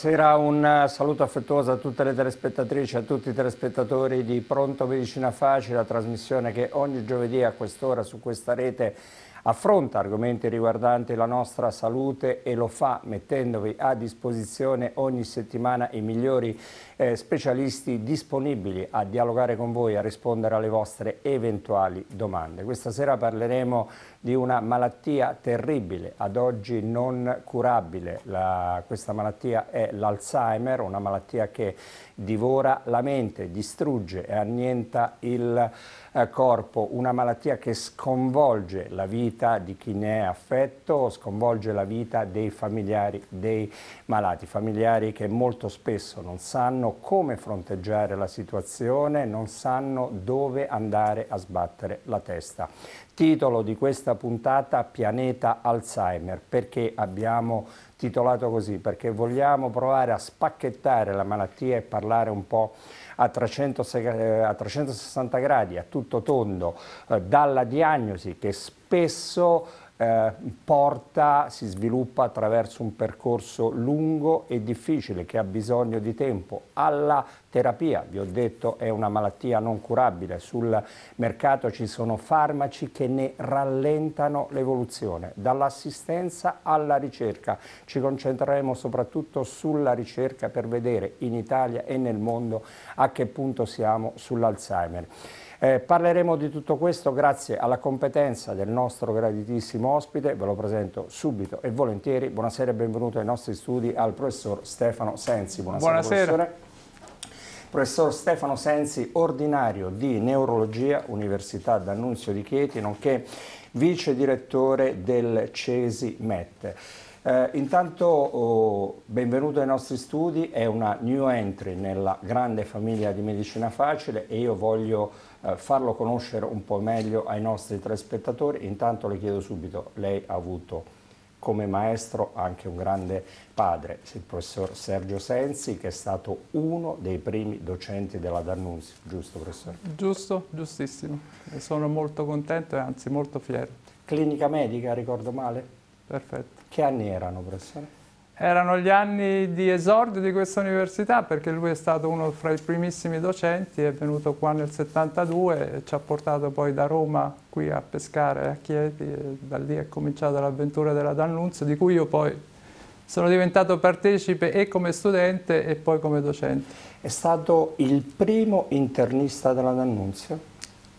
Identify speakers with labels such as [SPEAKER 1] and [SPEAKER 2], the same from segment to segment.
[SPEAKER 1] Buonasera, un saluto affettuoso a tutte le telespettatrici, a tutti i telespettatori di Pronto Medicina Facile, la trasmissione che ogni giovedì a quest'ora su questa rete affronta argomenti riguardanti la nostra salute e lo fa mettendovi a disposizione ogni settimana i migliori eh, specialisti disponibili a dialogare con voi, a rispondere alle vostre eventuali domande. Questa sera parleremo di una malattia terribile, ad oggi non curabile. La, questa malattia è l'Alzheimer, una malattia che divora la mente, distrugge e annienta il corpo, una malattia che sconvolge la vita di chi ne è affetto, sconvolge la vita dei familiari dei malati, familiari che molto spesso non sanno come fronteggiare la situazione, non sanno dove andare a sbattere la testa. Titolo di questa puntata Pianeta Alzheimer, perché abbiamo titolato così? Perché vogliamo provare a spacchettare la malattia e parlare un po' a, 300, eh, 360 gradi, a tutto tondo, eh, dalla diagnosi che spesso eh, porta, si sviluppa attraverso un percorso lungo e difficile che ha bisogno di tempo, alla terapia, vi ho detto è una malattia non curabile, sul mercato ci sono farmaci che ne rallentano l'evoluzione, dall'assistenza alla ricerca, ci concentreremo soprattutto sulla ricerca per vedere in Italia e nel mondo a che punto siamo sull'Alzheimer. Eh, parleremo di tutto questo grazie alla competenza del nostro graditissimo ospite, ve lo presento subito e volentieri. Buonasera e benvenuto ai nostri studi al professor Stefano Sensi.
[SPEAKER 2] Buonasera, Buonasera. professore.
[SPEAKER 1] Professor Stefano Sensi, ordinario di neurologia, Università D'Annunzio di Chieti, nonché vice direttore del CESI MET. Eh, intanto oh, benvenuto ai nostri studi, è una new entry nella grande famiglia di Medicina Facile e io voglio eh, farlo conoscere un po' meglio ai nostri telespettatori. Intanto le chiedo subito, lei ha avuto come maestro anche un grande padre, il professor Sergio Sensi, che è stato uno dei primi docenti della D'Annunzio, giusto professore?
[SPEAKER 2] Giusto, giustissimo. E sono molto contento e anzi molto fiero.
[SPEAKER 1] Clinica medica, ricordo male?
[SPEAKER 2] Perfetto.
[SPEAKER 1] Che anni erano, professore?
[SPEAKER 2] Erano gli anni di esordio di questa università perché lui è stato uno fra i primissimi docenti, è venuto qua nel 72 e ci ha portato poi da Roma qui a pescare a Chieti e da lì è cominciata l'avventura della D'Annunzio di cui io poi sono diventato partecipe e come studente e poi come docente.
[SPEAKER 1] È stato il primo internista della D'Annunzio?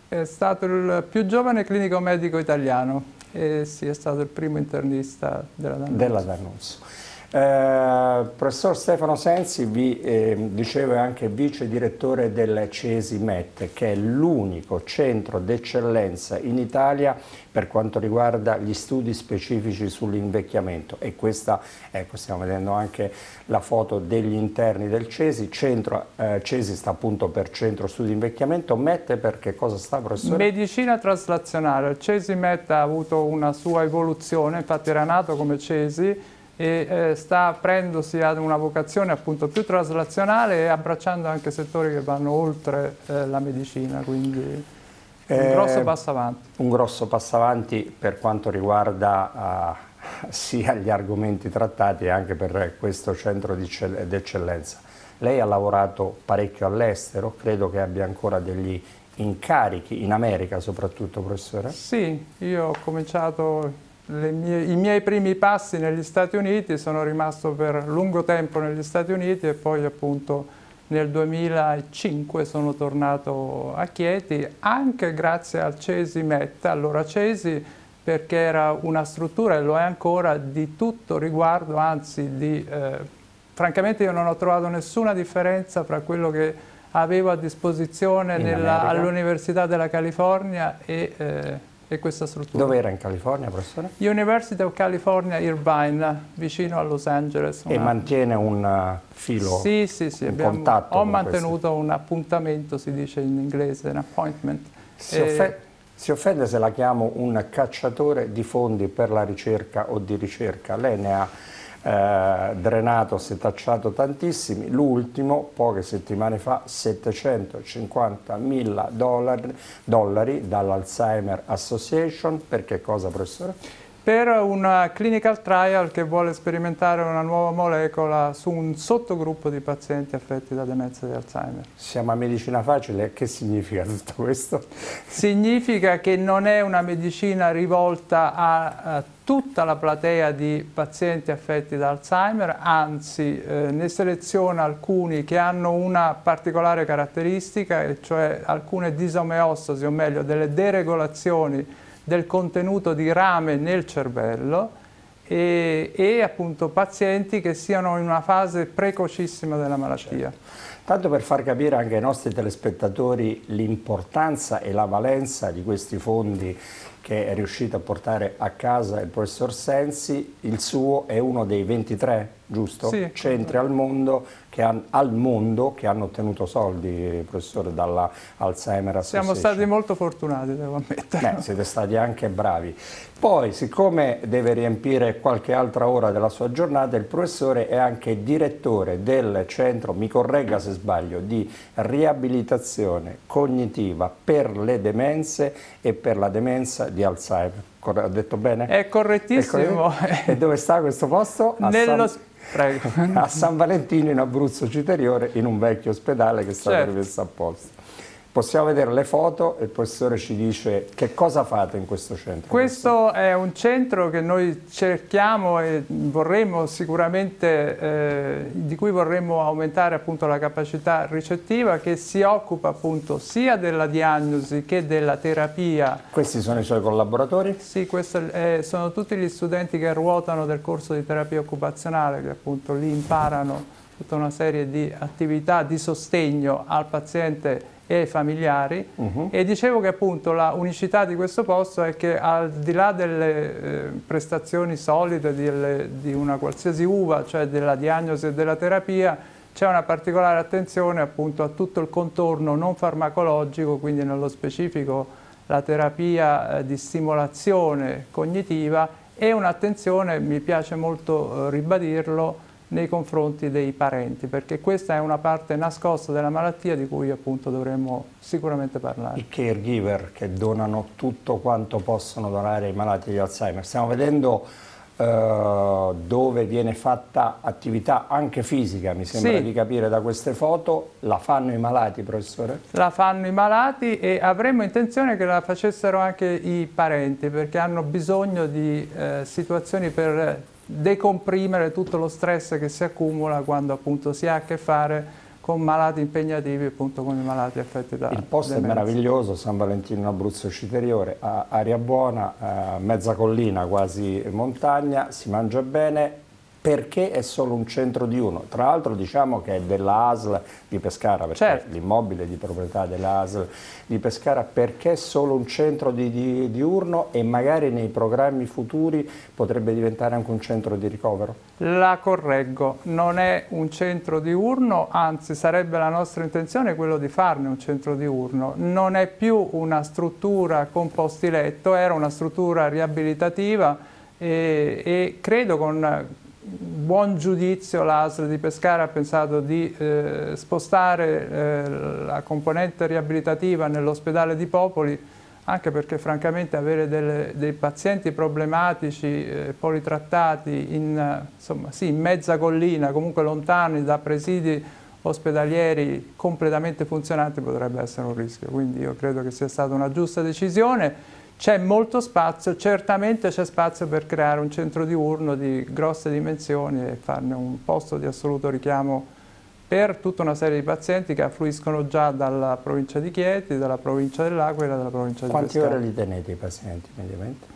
[SPEAKER 2] È stato il più giovane clinico medico italiano e sì, è stato il primo internista della D'Annunzio.
[SPEAKER 1] Della D'Annunzio. Eh, professor Stefano Sensi vi eh, dicevo è anche vice direttore del CESI MET che è l'unico centro d'eccellenza in Italia per quanto riguarda gli studi specifici sull'invecchiamento. E questa, ecco stiamo vedendo anche la foto degli interni del CESI, centro, eh, CESI sta appunto per centro studi invecchiamento, MET per che cosa sta professore?
[SPEAKER 2] Medicina traslazionale, il CESI MET ha avuto una sua evoluzione, infatti era nato come CESI e eh, sta aprendosi ad una vocazione appunto più traslazionale e abbracciando anche settori che vanno oltre eh, la medicina, quindi un eh, grosso passo avanti.
[SPEAKER 1] Un grosso passo avanti per quanto riguarda uh, sia gli argomenti trattati anche per questo centro d'eccellenza. Lei ha lavorato parecchio all'estero, credo che abbia ancora degli incarichi, in America soprattutto, professore?
[SPEAKER 2] Sì, io ho cominciato mie, i miei primi passi negli Stati Uniti, sono rimasto per lungo tempo negli Stati Uniti e poi appunto nel 2005 sono tornato a Chieti anche grazie al Cesi Met, allora Cesi perché era una struttura e lo è ancora di tutto riguardo, anzi di, eh, francamente io non ho trovato nessuna differenza fra quello che avevo a disposizione all'Università della California e eh, e questa struttura.
[SPEAKER 1] Dove era in California, professore?
[SPEAKER 2] University of California, Irvine, vicino a Los Angeles.
[SPEAKER 1] Una... E mantiene un uh, filo,
[SPEAKER 2] sì, sì, sì,
[SPEAKER 1] un abbiamo, contatto
[SPEAKER 2] Ho mantenuto questi. un appuntamento, si dice in inglese, un appointment.
[SPEAKER 1] Si, e... offende, si offende se la chiamo un cacciatore di fondi per la ricerca o di ricerca. Lei ne ha eh, drenato, setacciato tantissimi, l'ultimo poche settimane fa 750 mila dollari, dollari dall'Alzheimer Association, per che cosa professore?
[SPEAKER 2] Per una clinical trial che vuole sperimentare una nuova molecola su un sottogruppo di pazienti affetti da demenza di Alzheimer.
[SPEAKER 1] Siamo a medicina facile, che significa tutto questo?
[SPEAKER 2] Significa che non è una medicina rivolta a, a tutta la platea di pazienti affetti da Alzheimer, anzi eh, ne seleziona alcuni che hanno una particolare caratteristica, e cioè alcune disomeostosi, o meglio delle deregolazioni del contenuto di rame nel cervello e, e, appunto pazienti che siano in una fase precocissima della malattia.
[SPEAKER 1] Certo. Tanto per far capire anche ai nostri telespettatori l'importanza e la valenza di questi fondi che è riuscito a portare a casa il professor Sensi, il suo è uno dei 23 giusto?
[SPEAKER 2] Sì.
[SPEAKER 1] Centri al mondo, han, al mondo che hanno ottenuto soldi, professore, dalla Alzheimer Association.
[SPEAKER 2] Siamo stati molto fortunati, devo ammettere.
[SPEAKER 1] Beh, siete stati anche bravi. Poi, siccome deve riempire qualche altra ora della sua giornata, il professore è anche direttore del centro, mi corregga se sbaglio, di riabilitazione cognitiva per le demenze e per la demenza di Alzheimer. Ho detto bene?
[SPEAKER 2] È correttissimo.
[SPEAKER 1] E dove sta questo posto?
[SPEAKER 2] Nello, San...
[SPEAKER 1] Prego. a San Valentino in Abruzzo Citeriore in un vecchio ospedale che è stato certo. rimesso a posto. Possiamo vedere le foto e il professore ci dice che cosa fate in questo centro.
[SPEAKER 2] Questo è un centro che noi cerchiamo e vorremmo sicuramente, eh, di cui vorremmo aumentare appunto la capacità ricettiva che si occupa appunto sia della diagnosi che della terapia.
[SPEAKER 1] Questi sono i suoi collaboratori?
[SPEAKER 2] Sì, eh, sono tutti gli studenti che ruotano del corso di terapia occupazionale che appunto lì imparano tutta una serie di attività di sostegno al paziente e familiari uh -huh. e dicevo che appunto la unicità di questo posto è che al di là delle eh, prestazioni solide di, di una qualsiasi uva, cioè della diagnosi e della terapia, c'è una particolare attenzione appunto a tutto il contorno non farmacologico, quindi nello specifico la terapia eh, di stimolazione cognitiva e un'attenzione, mi piace molto eh, ribadirlo, nei confronti dei parenti, perché questa è una parte nascosta della malattia di cui appunto dovremmo sicuramente parlare.
[SPEAKER 1] I caregiver che donano tutto quanto possono donare ai malati di Alzheimer. Stiamo vedendo Uh, dove viene fatta attività anche fisica, mi sembra sì. di capire da queste foto, la fanno i malati, professore?
[SPEAKER 2] La fanno i malati e avremmo intenzione che la facessero anche i parenti, perché hanno bisogno di eh, situazioni per decomprimere tutto lo stress che si accumula quando appunto si ha a che fare con malati impegnativi appunto con i malati affetti da
[SPEAKER 1] Il posto
[SPEAKER 2] demenza.
[SPEAKER 1] è meraviglioso, San Valentino Abruzzo Citeriore, aria buona, mezza collina, quasi montagna, si mangia bene, perché è solo un centro di uno. Tra l'altro diciamo che è della ASL di Pescara, perché certo. l'immobile di proprietà della ASL di Pescara, perché è solo un centro di, di, diurno e magari nei programmi futuri potrebbe diventare anche un centro di ricovero?
[SPEAKER 2] La correggo, non è un centro diurno, anzi sarebbe la nostra intenzione quello di farne un centro diurno. Non è più una struttura con posti letto, era una struttura riabilitativa e, e credo con buon giudizio l'ASL di Pescara ha pensato di eh, spostare eh, la componente riabilitativa nell'ospedale di Popoli anche perché francamente avere delle, dei pazienti problematici eh, politrattati in, insomma, sì, in mezza collina, comunque lontani da presidi ospedalieri completamente funzionanti potrebbe essere un rischio. Quindi io credo che sia stata una giusta decisione. C'è molto spazio, certamente c'è spazio per creare un centro diurno di grosse dimensioni e farne un posto di assoluto richiamo per tutta una serie di pazienti che affluiscono già dalla provincia di Chieti, dalla provincia dell'Aquila e dalla provincia di Pescara.
[SPEAKER 1] Quanti ore li tenete i pazienti mediamente?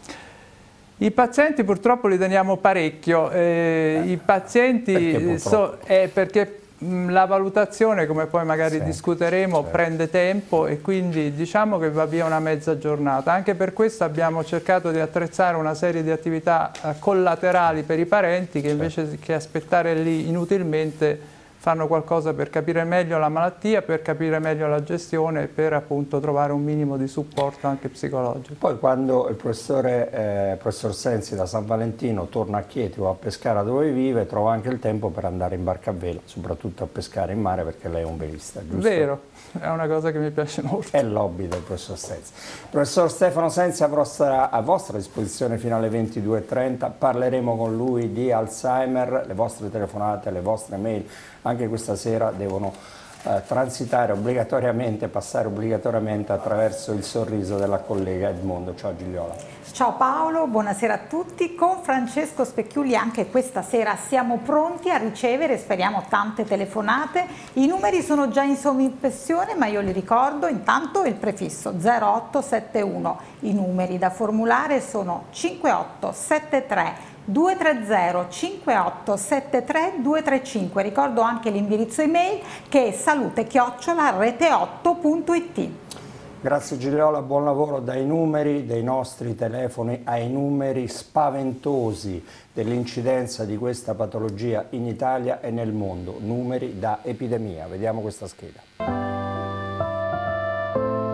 [SPEAKER 2] I pazienti purtroppo li teniamo parecchio, eh, eh, i pazienti perché, so, eh, perché la valutazione, come poi magari sì, discuteremo, certo. prende tempo e quindi diciamo che va via una mezza giornata. Anche per questo abbiamo cercato di attrezzare una serie di attività eh, collaterali per i parenti che certo. invece che aspettare lì inutilmente fanno qualcosa per capire meglio la malattia, per capire meglio la gestione e per appunto trovare un minimo di supporto anche psicologico.
[SPEAKER 1] Poi quando il professore, eh, professor Sensi da San Valentino torna a Chieti o a pescare dove vive, trova anche il tempo per andare in barca a vela, soprattutto a pescare in mare perché lei è un velista, giusto?
[SPEAKER 2] Vero, è una cosa che mi piace molto.
[SPEAKER 1] È l'hobby del professor Sensi. Professor Stefano Sensi a vostra, a vostra disposizione fino alle 22.30, parleremo con lui di Alzheimer, le vostre telefonate, le vostre mail, anche questa sera devono eh, transitare obbligatoriamente, passare obbligatoriamente attraverso il sorriso della collega Edmondo. Ciao Gigliola.
[SPEAKER 3] Ciao Paolo, buonasera a tutti. Con Francesco Specchiuli anche questa sera siamo pronti a ricevere, speriamo, tante telefonate. I numeri sono già in sovrimpressione, ma io li ricordo. Intanto il prefisso 0871. I numeri da formulare sono 5873 230 58 73 235 ricordo anche l'indirizzo email che è salute chiocciola rete8.it
[SPEAKER 1] Grazie Gigliola, buon lavoro dai numeri dei nostri telefoni ai numeri spaventosi dell'incidenza di questa patologia in Italia e nel mondo, numeri da epidemia. Vediamo questa scheda.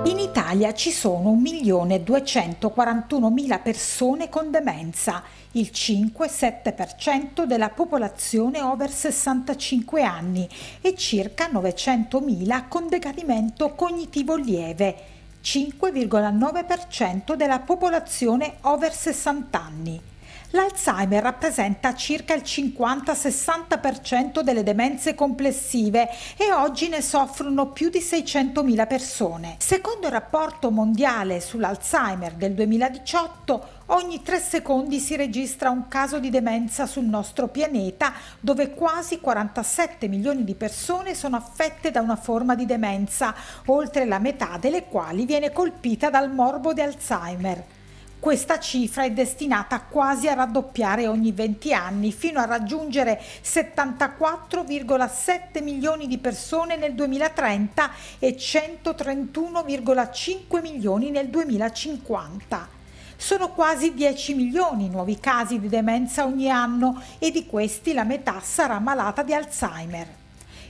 [SPEAKER 4] In Italia ci sono 1.241.000 persone con demenza, il 5-7% della popolazione over 65 anni e circa 900.000 con decadimento cognitivo lieve, 5,9% della popolazione over 60 anni. L'Alzheimer rappresenta circa il 50-60% delle demenze complessive e oggi ne soffrono più di 600.000 persone. Secondo il rapporto mondiale sull'Alzheimer del 2018, ogni tre secondi si registra un caso di demenza sul nostro pianeta, dove quasi 47 milioni di persone sono affette da una forma di demenza, oltre la metà delle quali viene colpita dal morbo di Alzheimer. Questa cifra è destinata quasi a raddoppiare ogni 20 anni fino a raggiungere 74,7 milioni di persone nel 2030 e 131,5 milioni nel 2050. Sono quasi 10 milioni i nuovi casi di demenza ogni anno e di questi la metà sarà malata di Alzheimer.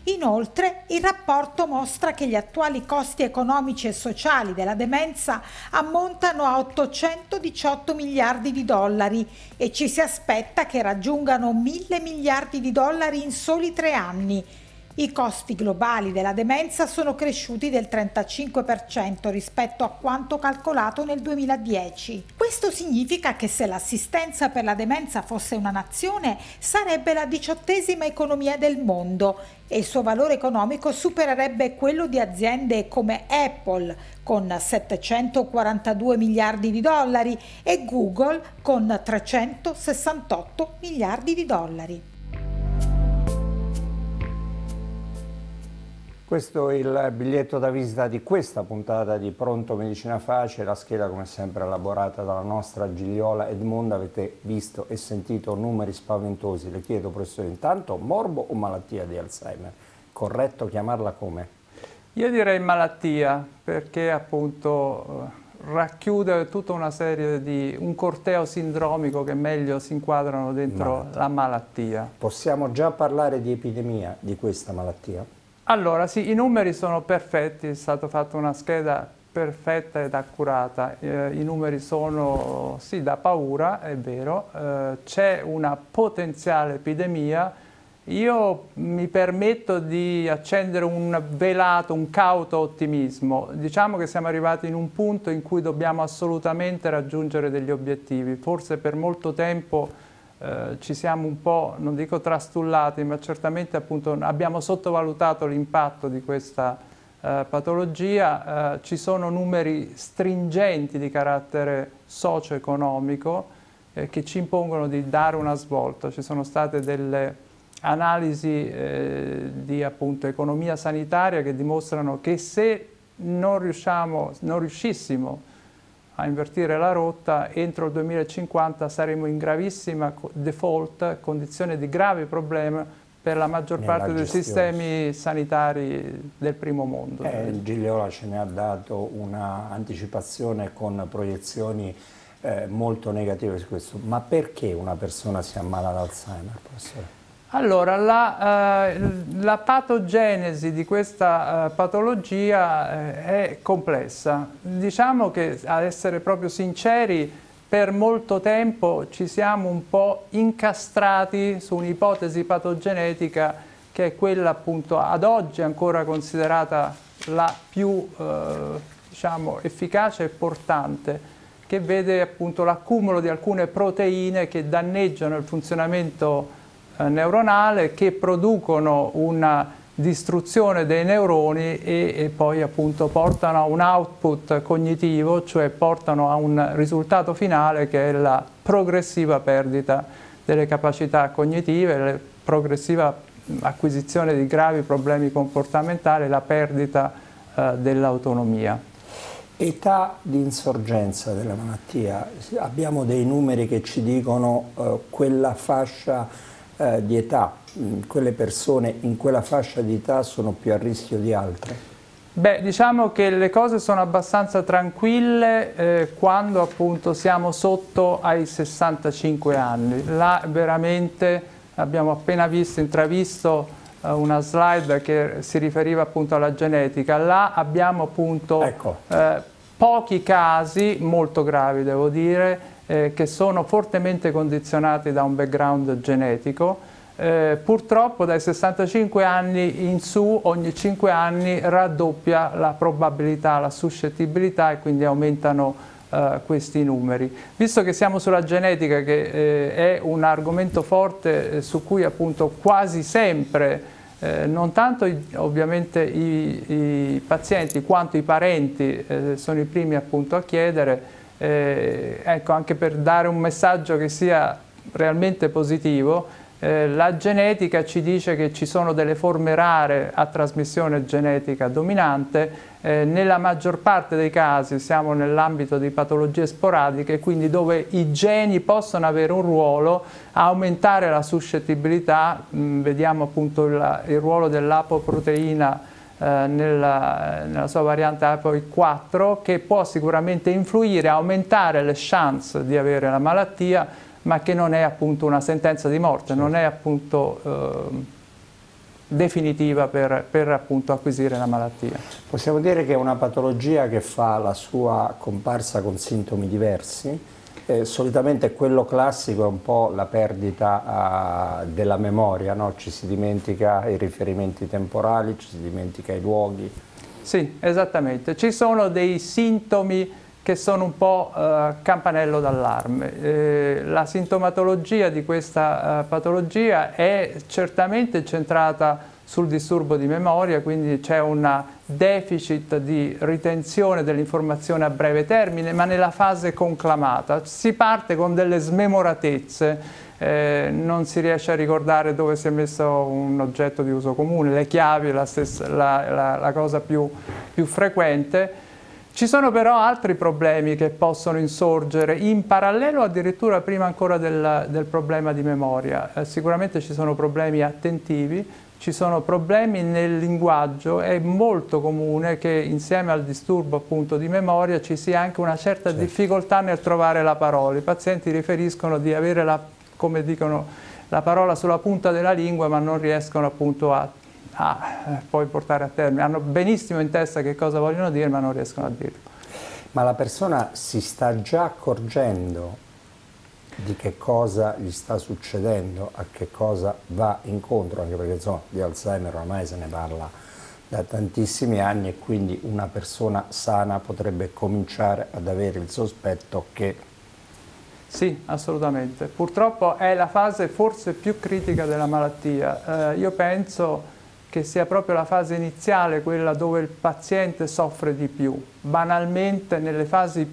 [SPEAKER 4] Inoltre, il rapporto mostra che gli attuali costi economici e sociali della demenza ammontano a 818 miliardi di dollari e ci si aspetta che raggiungano 1000 miliardi di dollari in soli tre anni i costi globali della demenza sono cresciuti del 35% rispetto a quanto calcolato nel 2010. Questo significa che se l'assistenza per la demenza fosse una nazione sarebbe la diciottesima economia del mondo e il suo valore economico supererebbe quello di aziende come Apple con 742 miliardi di dollari e Google con 368 miliardi di dollari.
[SPEAKER 1] Questo è il biglietto da visita di questa puntata di Pronto Medicina Facile, la scheda come sempre elaborata dalla nostra Gigliola Edmonda, avete visto e sentito numeri spaventosi, le chiedo professore intanto morbo o malattia di Alzheimer? Corretto chiamarla come?
[SPEAKER 2] Io direi malattia perché appunto eh, racchiude tutta una serie di un corteo sindromico che meglio si inquadrano dentro Malattia. la malattia.
[SPEAKER 1] Possiamo già parlare di epidemia di questa malattia?
[SPEAKER 2] Allora, sì, i numeri sono perfetti, è stata fatta una scheda perfetta ed accurata. Eh, I numeri sono, sì, da paura, è vero, eh, c'è una potenziale epidemia. Io mi permetto di accendere un velato, un cauto ottimismo. Diciamo che siamo arrivati in un punto in cui dobbiamo assolutamente raggiungere degli obiettivi. Forse per molto tempo eh, ci siamo un po', non dico trastullati, ma certamente appunto abbiamo sottovalutato l'impatto di questa eh, patologia. Eh, ci sono numeri stringenti di carattere socio-economico eh, che ci impongono di dare una svolta. Ci sono state delle analisi eh, di appunto, economia sanitaria che dimostrano che se non, riusciamo, non riuscissimo a invertire la rotta, entro il 2050 saremo in gravissima default, condizione di grave problema per la maggior Nella parte dei sistemi sanitari del primo mondo.
[SPEAKER 1] Eh, Gigliola ce ne ha dato un'anticipazione con proiezioni eh, molto negative su questo, ma perché una persona si ammala d'Alzheimer, professore?
[SPEAKER 2] Allora, la, eh, la, patogenesi di questa eh, patologia eh, è complessa. Diciamo che, ad essere proprio sinceri, per molto tempo ci siamo un po' incastrati su un'ipotesi patogenetica che è quella appunto ad oggi ancora considerata la più eh, diciamo, efficace e portante, che vede appunto l'accumulo di alcune proteine che danneggiano il funzionamento neuronale, che producono una distruzione dei neuroni e, e, poi appunto portano a un output cognitivo, cioè portano a un risultato finale che è la progressiva perdita delle capacità cognitive, la progressiva acquisizione di gravi problemi comportamentali, la perdita eh, dell'autonomia.
[SPEAKER 1] Età di insorgenza della malattia, abbiamo dei numeri che ci dicono eh, quella fascia eh, di età, mm, quelle persone in quella fascia di età sono più a rischio di altre?
[SPEAKER 2] Beh, diciamo che le cose sono abbastanza tranquille eh, quando appunto siamo sotto ai 65 anni. Là veramente abbiamo appena visto, intravisto eh, una slide che si riferiva appunto alla genetica. Là abbiamo appunto ecco. eh, pochi casi, molto gravi devo dire, eh, che sono fortemente condizionati da un background genetico. Eh, purtroppo dai 65 anni in su ogni 5 anni raddoppia la probabilità, la suscettibilità e quindi aumentano Uh, questi numeri. Visto che siamo sulla genetica, che eh, è un argomento forte eh, su cui appunto quasi sempre, eh, non tanto i, ovviamente i, i, pazienti quanto i parenti eh, sono i primi appunto a chiedere, eh, ecco, anche per dare un messaggio che sia realmente positivo, eh, la genetica ci dice che ci sono delle forme rare a trasmissione genetica dominante, eh, nella maggior parte dei casi siamo nell'ambito di patologie sporadiche, quindi dove i geni possono avere un ruolo, aumentare la suscettibilità, mh, mm, vediamo appunto il, il ruolo dell'apoproteina nella, nella, sua variante APOI4 che può sicuramente influire, aumentare le chance di avere la malattia, ma che non è appunto una sentenza di morte, non è appunto eh, definitiva per, per appunto acquisire la malattia.
[SPEAKER 1] Possiamo dire che è una patologia che fa la sua comparsa con sintomi diversi? Eh, solitamente quello classico è un po' la perdita uh, della memoria, no? ci si dimentica i riferimenti temporali, ci si dimentica i luoghi.
[SPEAKER 2] Sì, esattamente. Ci sono dei sintomi che sono un po' uh, campanello d'allarme. Eh, la sintomatologia di questa uh, patologia è certamente centrata sul disturbo di memoria, quindi c'è un deficit di ritenzione dell'informazione a breve termine, ma nella fase conclamata. Si parte con delle smemoratezze, eh, non si riesce a ricordare dove si è messo un oggetto di uso comune, le chiavi la, la, la, la cosa più, più frequente. Ci sono però altri problemi che possono insorgere in parallelo addirittura prima ancora del, del problema di memoria. Eh, sicuramente ci sono problemi attentivi, ci sono problemi nel linguaggio, è molto comune che insieme al disturbo appunto di memoria ci sia anche una certa certo. difficoltà nel trovare la parola. I pazienti riferiscono di avere la, come dicono, la parola sulla punta della lingua ma non riescono appunto a, a poi portare a termine. Hanno benissimo in testa che cosa vogliono dire ma non riescono a dirlo.
[SPEAKER 1] Ma la persona si sta già accorgendo di che cosa gli sta succedendo, a che cosa va incontro, anche perché insomma di Alzheimer ormai se ne parla da tantissimi anni e quindi una persona sana potrebbe cominciare ad avere il sospetto che...
[SPEAKER 2] Sì, assolutamente. Purtroppo è la fase forse più critica della malattia. Eh, io penso che sia proprio la fase iniziale quella dove il paziente soffre di più. Banalmente nelle fasi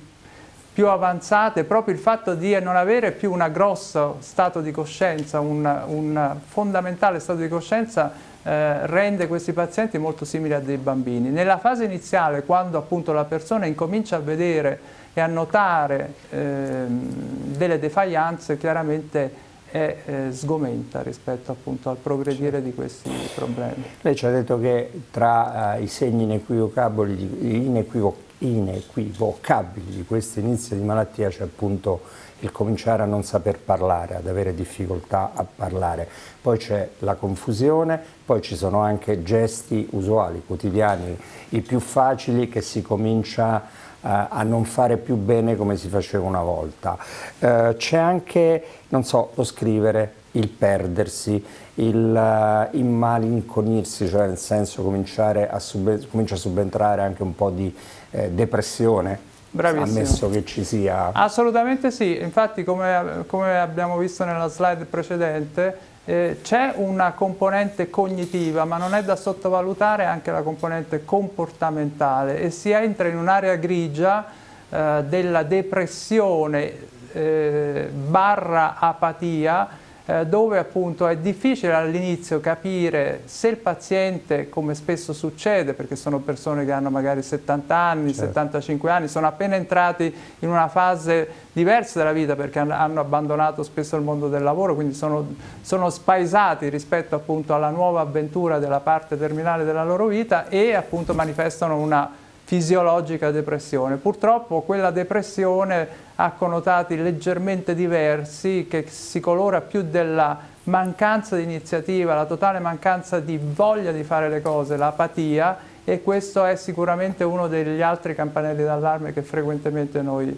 [SPEAKER 2] più avanzate, proprio il fatto di non avere più un grosso stato di coscienza, un, un fondamentale stato di coscienza eh, rende questi pazienti molto simili a dei bambini. Nella fase iniziale, quando appunto la persona incomincia a vedere e a notare eh, delle defianze, chiaramente è eh, sgomenta rispetto appunto al progredire di questi problemi.
[SPEAKER 1] Lei ci ha detto che tra uh, i segni inequivocabili, inequivoc inequivocabili di questo inizio di malattia c'è appunto il cominciare a non saper parlare, ad avere difficoltà a parlare. Poi c'è la confusione, poi ci sono anche gesti usuali, quotidiani, i più facili che si comincia eh, a non fare più bene come si faceva una volta. Eh, c'è anche, non so, lo scrivere, il perdersi, il uh, immalinconirsi, cioè nel senso cominciare a, comincia a subentrare anche un po' di eh, depressione
[SPEAKER 2] Bravissimo.
[SPEAKER 1] ammesso che ci sia.
[SPEAKER 2] Assolutamente sì, infatti come, come abbiamo visto nella slide precedente eh, c'è una componente cognitiva ma non è da sottovalutare anche la componente comportamentale e si entra in un'area grigia eh, della depressione eh, barra apatia eh, dove appunto è difficile all'inizio capire se il paziente, come spesso succede, perché sono persone che hanno magari 70 anni, certo. 75 anni, sono appena entrati in una fase diversa della vita perché hanno abbandonato spesso il mondo del lavoro, quindi sono, sono spaesati rispetto appunto alla nuova avventura della parte terminale della loro vita e appunto manifestano una fisiologica depressione. Purtroppo quella depressione ha connotati leggermente diversi che si colora più della mancanza di iniziativa, la totale mancanza di voglia di fare le cose, l'apatia e questo è sicuramente uno degli altri campanelli d'allarme che frequentemente noi,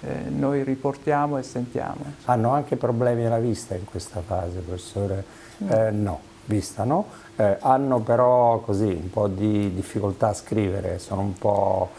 [SPEAKER 2] eh, noi, riportiamo e sentiamo.
[SPEAKER 1] Hanno anche problemi alla vista in questa fase, professore? Eh, no vista, no? Eh, hanno però così un po' di difficoltà a scrivere, sono un po'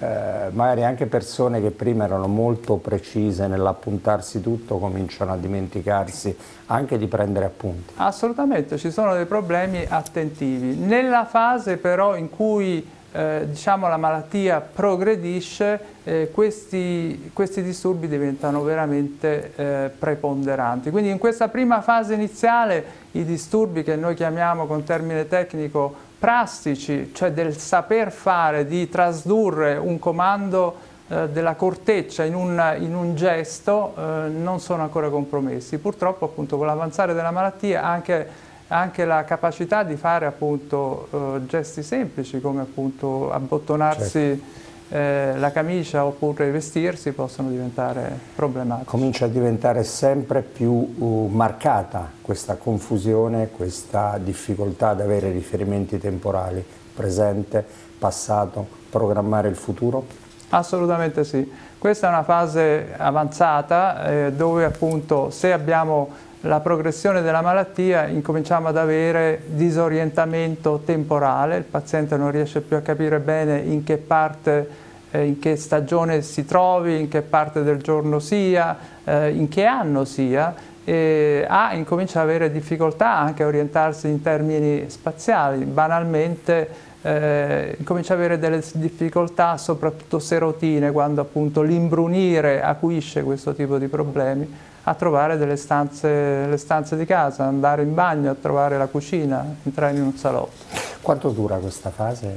[SPEAKER 1] eh, magari anche persone che prima erano molto precise nell'appuntarsi tutto cominciano a dimenticarsi anche di prendere appunti.
[SPEAKER 2] Assolutamente, ci sono dei problemi attentivi. Nella fase però in cui eh, diciamo, la malattia progredisce, eh, questi, questi, disturbi diventano veramente eh, preponderanti. Quindi in questa prima fase iniziale i disturbi che noi chiamiamo con termine tecnico prastici, cioè del saper fare, di trasdurre un comando eh, della corteccia in un, in un gesto, eh, non sono ancora compromessi. Purtroppo appunto con l'avanzare della malattia anche anche la capacità di fare appunto eh, gesti semplici come appunto abbottonarsi certo. eh, la camicia oppure vestirsi possono diventare problematici.
[SPEAKER 1] Comincia a diventare sempre più uh, marcata questa confusione, questa difficoltà ad avere riferimenti temporali, presente, passato, programmare il futuro?
[SPEAKER 2] Assolutamente sì. Questa è una fase avanzata eh, dove appunto se abbiamo la progressione della malattia incominciamo ad avere disorientamento temporale, il paziente non riesce più a capire bene in che parte, eh, in che stagione si trovi, in che parte del giorno sia, eh, in che anno sia, e A incomincia ad avere difficoltà anche a orientarsi in termini spaziali, banalmente eh, incomincia ad avere delle difficoltà soprattutto serotine quando appunto l'imbrunire acuisce questo tipo di problemi a trovare delle stanze, le stanze di casa, andare in bagno, a trovare la cucina, entrare in un salotto.
[SPEAKER 1] Quanto dura questa fase?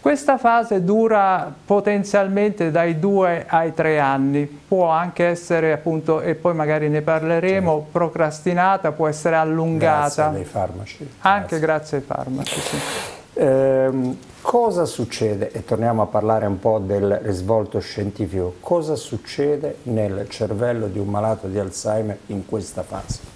[SPEAKER 2] Questa fase dura potenzialmente dai due ai tre anni, può anche essere appunto, e poi magari ne parleremo, certo. procrastinata, può essere allungata.
[SPEAKER 1] Grazie ai farmaci.
[SPEAKER 2] Anche grazie, grazie ai farmaci, sì.
[SPEAKER 1] Eh, cosa succede, e torniamo a parlare un po' del risvolto scientifico, cosa succede nel cervello di un malato di Alzheimer in questa fase?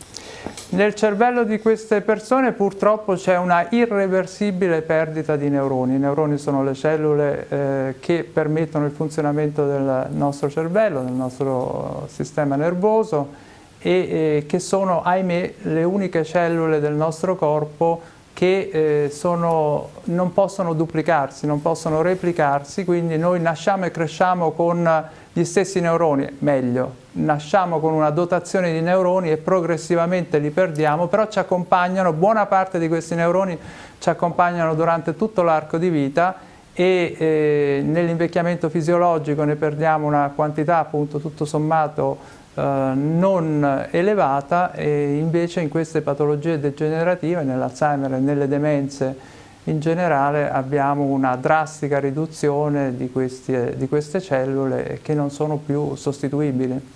[SPEAKER 2] Nel cervello di queste persone purtroppo c'è una irreversibile perdita di neuroni. I neuroni sono le cellule eh, che permettono il funzionamento del nostro cervello, del nostro sistema nervoso e eh, che sono, ahimè, le uniche cellule del nostro corpo che eh, sono, non possono duplicarsi, non possono replicarsi, quindi noi nasciamo e cresciamo con gli stessi neuroni, meglio, nasciamo con una dotazione di neuroni e progressivamente li perdiamo, però ci accompagnano, buona parte di questi neuroni ci accompagnano durante tutto l'arco di vita e eh, nell'invecchiamento fisiologico ne perdiamo una quantità appunto tutto sommato non elevata e invece in queste patologie degenerative, nell'Alzheimer e nelle demenze in generale abbiamo una drastica riduzione di, questi, di queste cellule che non sono più sostituibili.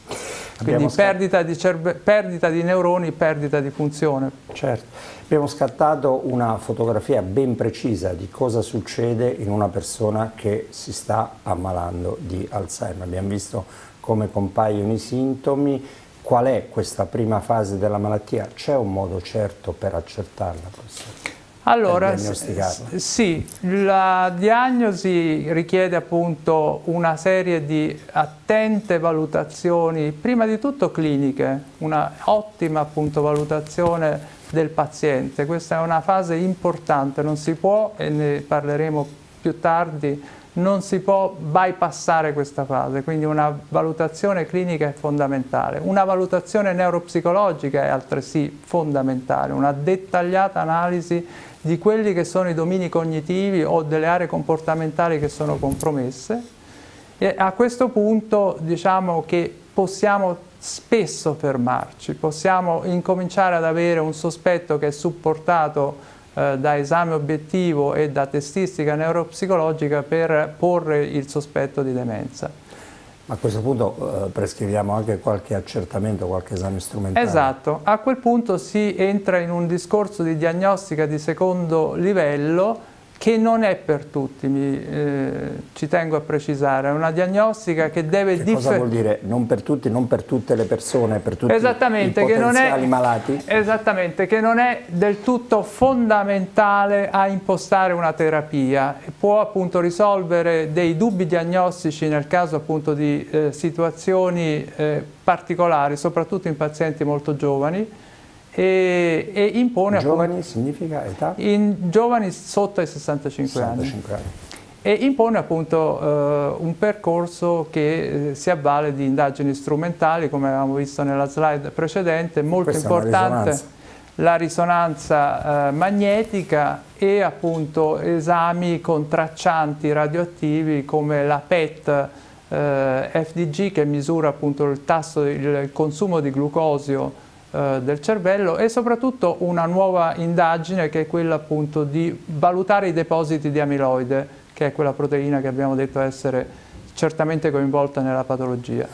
[SPEAKER 2] quindi perdita di, perdita di neuroni, perdita di funzione.
[SPEAKER 1] Certo, abbiamo scattato una fotografia ben precisa di cosa succede in una persona che si sta ammalando di Alzheimer. Abbiamo visto come compaiono i sintomi, qual è questa prima fase della malattia? C'è un modo certo per accertarla? Professore?
[SPEAKER 2] Allora, sì, la diagnosi richiede appunto una serie di attente valutazioni, prima di tutto cliniche, una ottima appunto valutazione del paziente. Questa è una fase importante, non si può, e ne parleremo più tardi, non si può bypassare questa fase, quindi una valutazione clinica è fondamentale. Una valutazione neuropsicologica è altresì fondamentale, una dettagliata analisi di quelli che sono i domini cognitivi o delle aree comportamentali che sono compromesse e a questo punto diciamo che possiamo spesso fermarci, possiamo incominciare ad avere un sospetto che è supportato eh, da esame obiettivo e da testistica neuropsicologica per porre il sospetto di demenza.
[SPEAKER 1] A questo punto eh, prescriviamo anche qualche accertamento, qualche esame strumentale.
[SPEAKER 2] Esatto, a quel punto si entra in un discorso di diagnostica di secondo livello che non è per tutti, mi, eh, ci tengo a precisare, è una diagnostica che deve...
[SPEAKER 1] Che cosa vuol dire? Non per tutti, non per tutte le persone, per tutti
[SPEAKER 2] esattamente,
[SPEAKER 1] i
[SPEAKER 2] potenziali
[SPEAKER 1] è, malati?
[SPEAKER 2] Esattamente, che non è del tutto fondamentale a impostare una terapia, può appunto risolvere dei dubbi diagnostici nel caso appunto di eh, situazioni eh, particolari, soprattutto in pazienti molto giovani, e, e impone...
[SPEAKER 1] Giovani appunto, significa età?
[SPEAKER 2] In giovani sotto ai 65, 65 anni. anni. E impone appunto eh, un percorso che eh, si avvale di indagini strumentali, come avevamo visto nella slide precedente, molto
[SPEAKER 1] Questa
[SPEAKER 2] importante la risonanza eh, magnetica e appunto esami con traccianti radioattivi come la PET eh, FDG che misura appunto il tasso, il consumo di glucosio del cervello e soprattutto una nuova indagine che è quella appunto di valutare i depositi di amiloide, che è quella proteina che abbiamo detto essere certamente coinvolta nella patologia.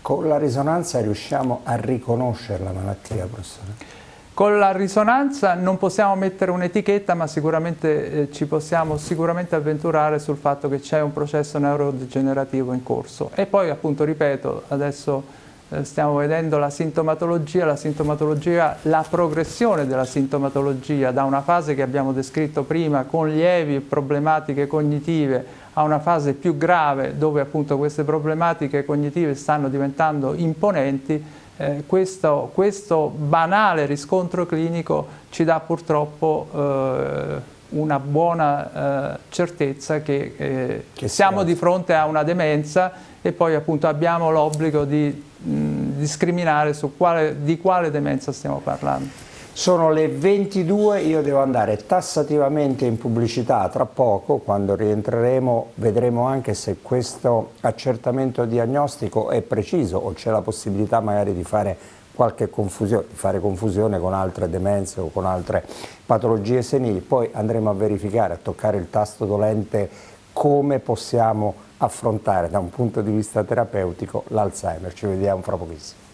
[SPEAKER 1] Con la risonanza riusciamo a riconoscere la malattia, professore?
[SPEAKER 2] Con la risonanza non possiamo mettere un'etichetta, ma sicuramente eh, ci possiamo sicuramente avventurare sul fatto che c'è un processo neurodegenerativo in corso. E poi appunto, ripeto, adesso eh, stiamo vedendo la sintomatologia, la sintomatologia, la progressione della sintomatologia da una fase che abbiamo descritto prima con lievi problematiche cognitive a una fase più grave dove appunto queste problematiche cognitive stanno diventando imponenti, eh, questo, questo, banale riscontro clinico ci dà purtroppo eh, una buona eh, certezza che, eh, che siamo di fronte a una demenza e poi appunto abbiamo l'obbligo di discriminare su quale, di quale demenza stiamo parlando.
[SPEAKER 1] Sono le 22, io devo andare tassativamente in pubblicità tra poco, quando rientreremo vedremo anche se questo accertamento diagnostico è preciso o c'è la possibilità magari di fare qualche confusione, di fare confusione con altre demenze o con altre patologie senili, poi andremo a verificare, a toccare il tasto dolente come possiamo affrontare da un punto di vista terapeutico l'Alzheimer. Ci vediamo fra pochissimo.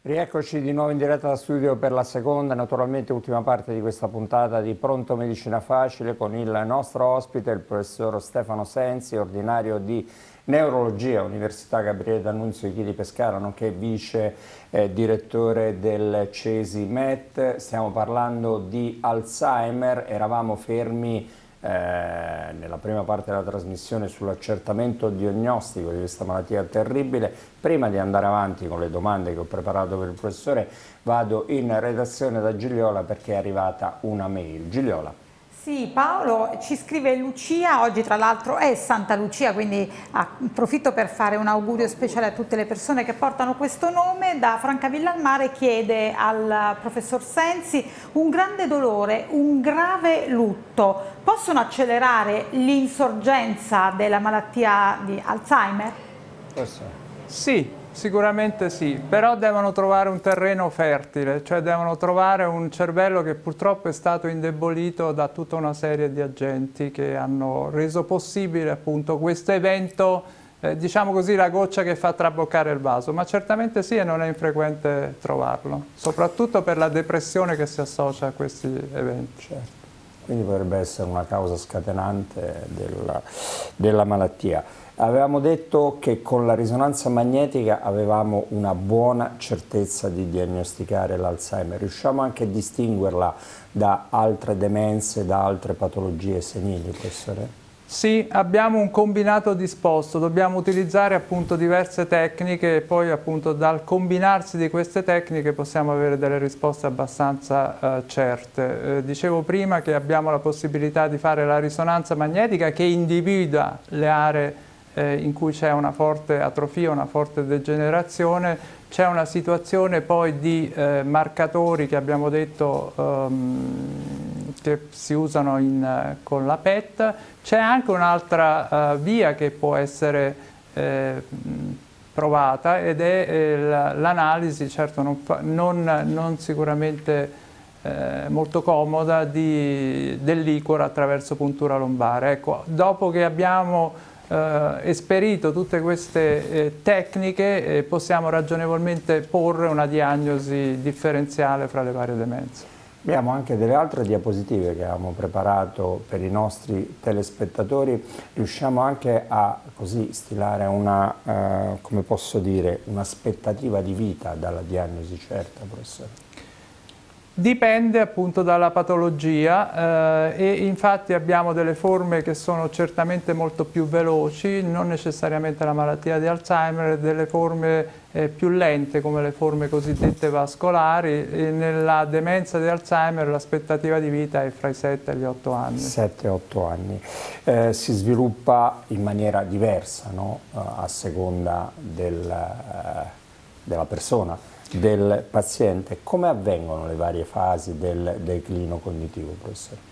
[SPEAKER 1] Rieccoci di nuovo in diretta da studio per la seconda, naturalmente ultima parte di questa puntata di Pronto Medicina Facile con il nostro ospite, il professor Stefano Sensi, ordinario di Neurologia, Università Gabriele D'Annunzio di Pescara, nonché vice eh, direttore del CESI MET. Stiamo parlando di Alzheimer, eravamo fermi eh, nella prima parte della trasmissione sull'accertamento diagnostico di questa malattia terribile. Prima di andare avanti con le domande che ho preparato per il professore, vado in redazione da Gigliola perché è arrivata una mail. Gigliola.
[SPEAKER 3] Sì, Paolo ci scrive Lucia, oggi tra l'altro è Santa Lucia, quindi approfitto per fare un augurio speciale a tutte le persone che portano questo nome. Da Francavilla al Mare chiede al professor Sensi un grande dolore, un grave lutto. Possono accelerare l'insorgenza della malattia di Alzheimer?
[SPEAKER 2] Sì, Sicuramente sì, però devono trovare un terreno fertile, cioè devono trovare un cervello che purtroppo è stato indebolito da tutta una serie di agenti che hanno reso possibile appunto questo evento, eh, diciamo così, la goccia che fa traboccare il vaso, ma certamente sì e non è infrequente trovarlo, soprattutto per la depressione che si associa a questi eventi.
[SPEAKER 1] Certo. Quindi potrebbe essere una causa scatenante della, della malattia. Avevamo detto che con la risonanza magnetica avevamo una buona certezza di diagnosticare l'Alzheimer. Riusciamo anche a distinguerla da altre demenze, da altre patologie senili, professore?
[SPEAKER 2] Sì, abbiamo un combinato disposto, dobbiamo utilizzare appunto diverse tecniche e poi appunto dal combinarsi di queste tecniche possiamo avere delle risposte abbastanza eh, certe. Eh, dicevo prima che abbiamo la possibilità di fare la risonanza magnetica che individua le aree eh, in cui c'è una forte atrofia, una forte degenerazione, c'è una situazione poi di eh, marcatori che abbiamo detto ehm, che si usano in, eh, con la PET, c'è anche un'altra uh, via che può essere eh, provata ed è eh, l'analisi, certo non, non, non sicuramente eh, molto comoda, dell'icora attraverso puntura lombare. Ecco, dopo che abbiamo eh, esperito tutte queste eh, tecniche eh, possiamo ragionevolmente porre una diagnosi differenziale fra le varie demenze.
[SPEAKER 1] Abbiamo anche delle altre diapositive che abbiamo preparato per i nostri telespettatori, riusciamo anche a così stilare una, eh, come posso dire, un'aspettativa di vita dalla diagnosi certa, professore?
[SPEAKER 2] Dipende appunto dalla patologia eh, e infatti abbiamo delle forme che sono certamente molto più veloci, non necessariamente la malattia di Alzheimer, delle forme eh, più lente come le forme cosiddette vascolari e nella demenza di Alzheimer l'aspettativa di vita è fra i 7 e gli 8 anni.
[SPEAKER 1] 7-8 anni. Eh, si sviluppa in maniera diversa no? Eh, a seconda del, eh, della persona del paziente, come avvengono le varie fasi del declino cognitivo, professore?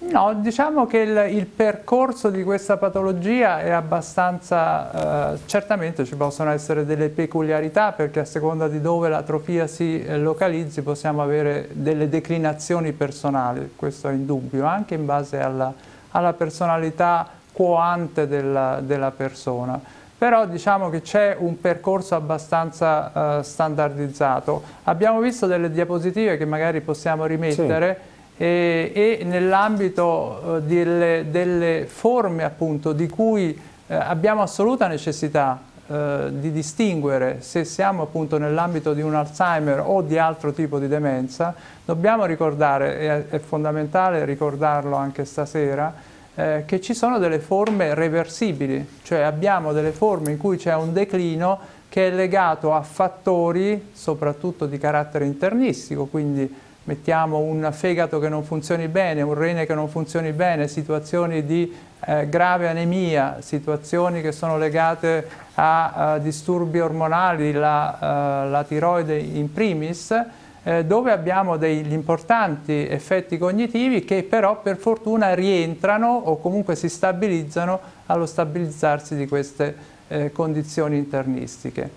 [SPEAKER 2] No, diciamo che il, il, percorso di questa patologia è abbastanza, eh, certamente ci possono essere delle peculiarità perché a seconda di dove l'atrofia si eh, localizzi possiamo avere delle declinazioni personali, questo è indubbio, anche in base alla, alla personalità coante della, della persona però diciamo che c'è un percorso abbastanza uh, standardizzato. Abbiamo visto delle diapositive che magari possiamo rimettere sì. e, e nell'ambito uh, delle, delle, forme appunto di cui uh, abbiamo assoluta necessità di distinguere se siamo appunto nell'ambito di un Alzheimer o di altro tipo di demenza, dobbiamo ricordare, è, è fondamentale ricordarlo anche stasera, eh, che ci sono delle forme reversibili, cioè abbiamo delle forme in cui c'è un declino che è legato a fattori soprattutto di carattere internistico, quindi mettiamo un fegato che non funzioni bene, un rene che non funzioni bene, situazioni di eh, grave anemia, situazioni che sono legate a, a disturbi ormonali, la, uh, la tiroide in primis, eh, dove abbiamo degli importanti effetti cognitivi che però per fortuna rientrano o comunque si stabilizzano allo stabilizzarsi di queste eh, condizioni internistiche.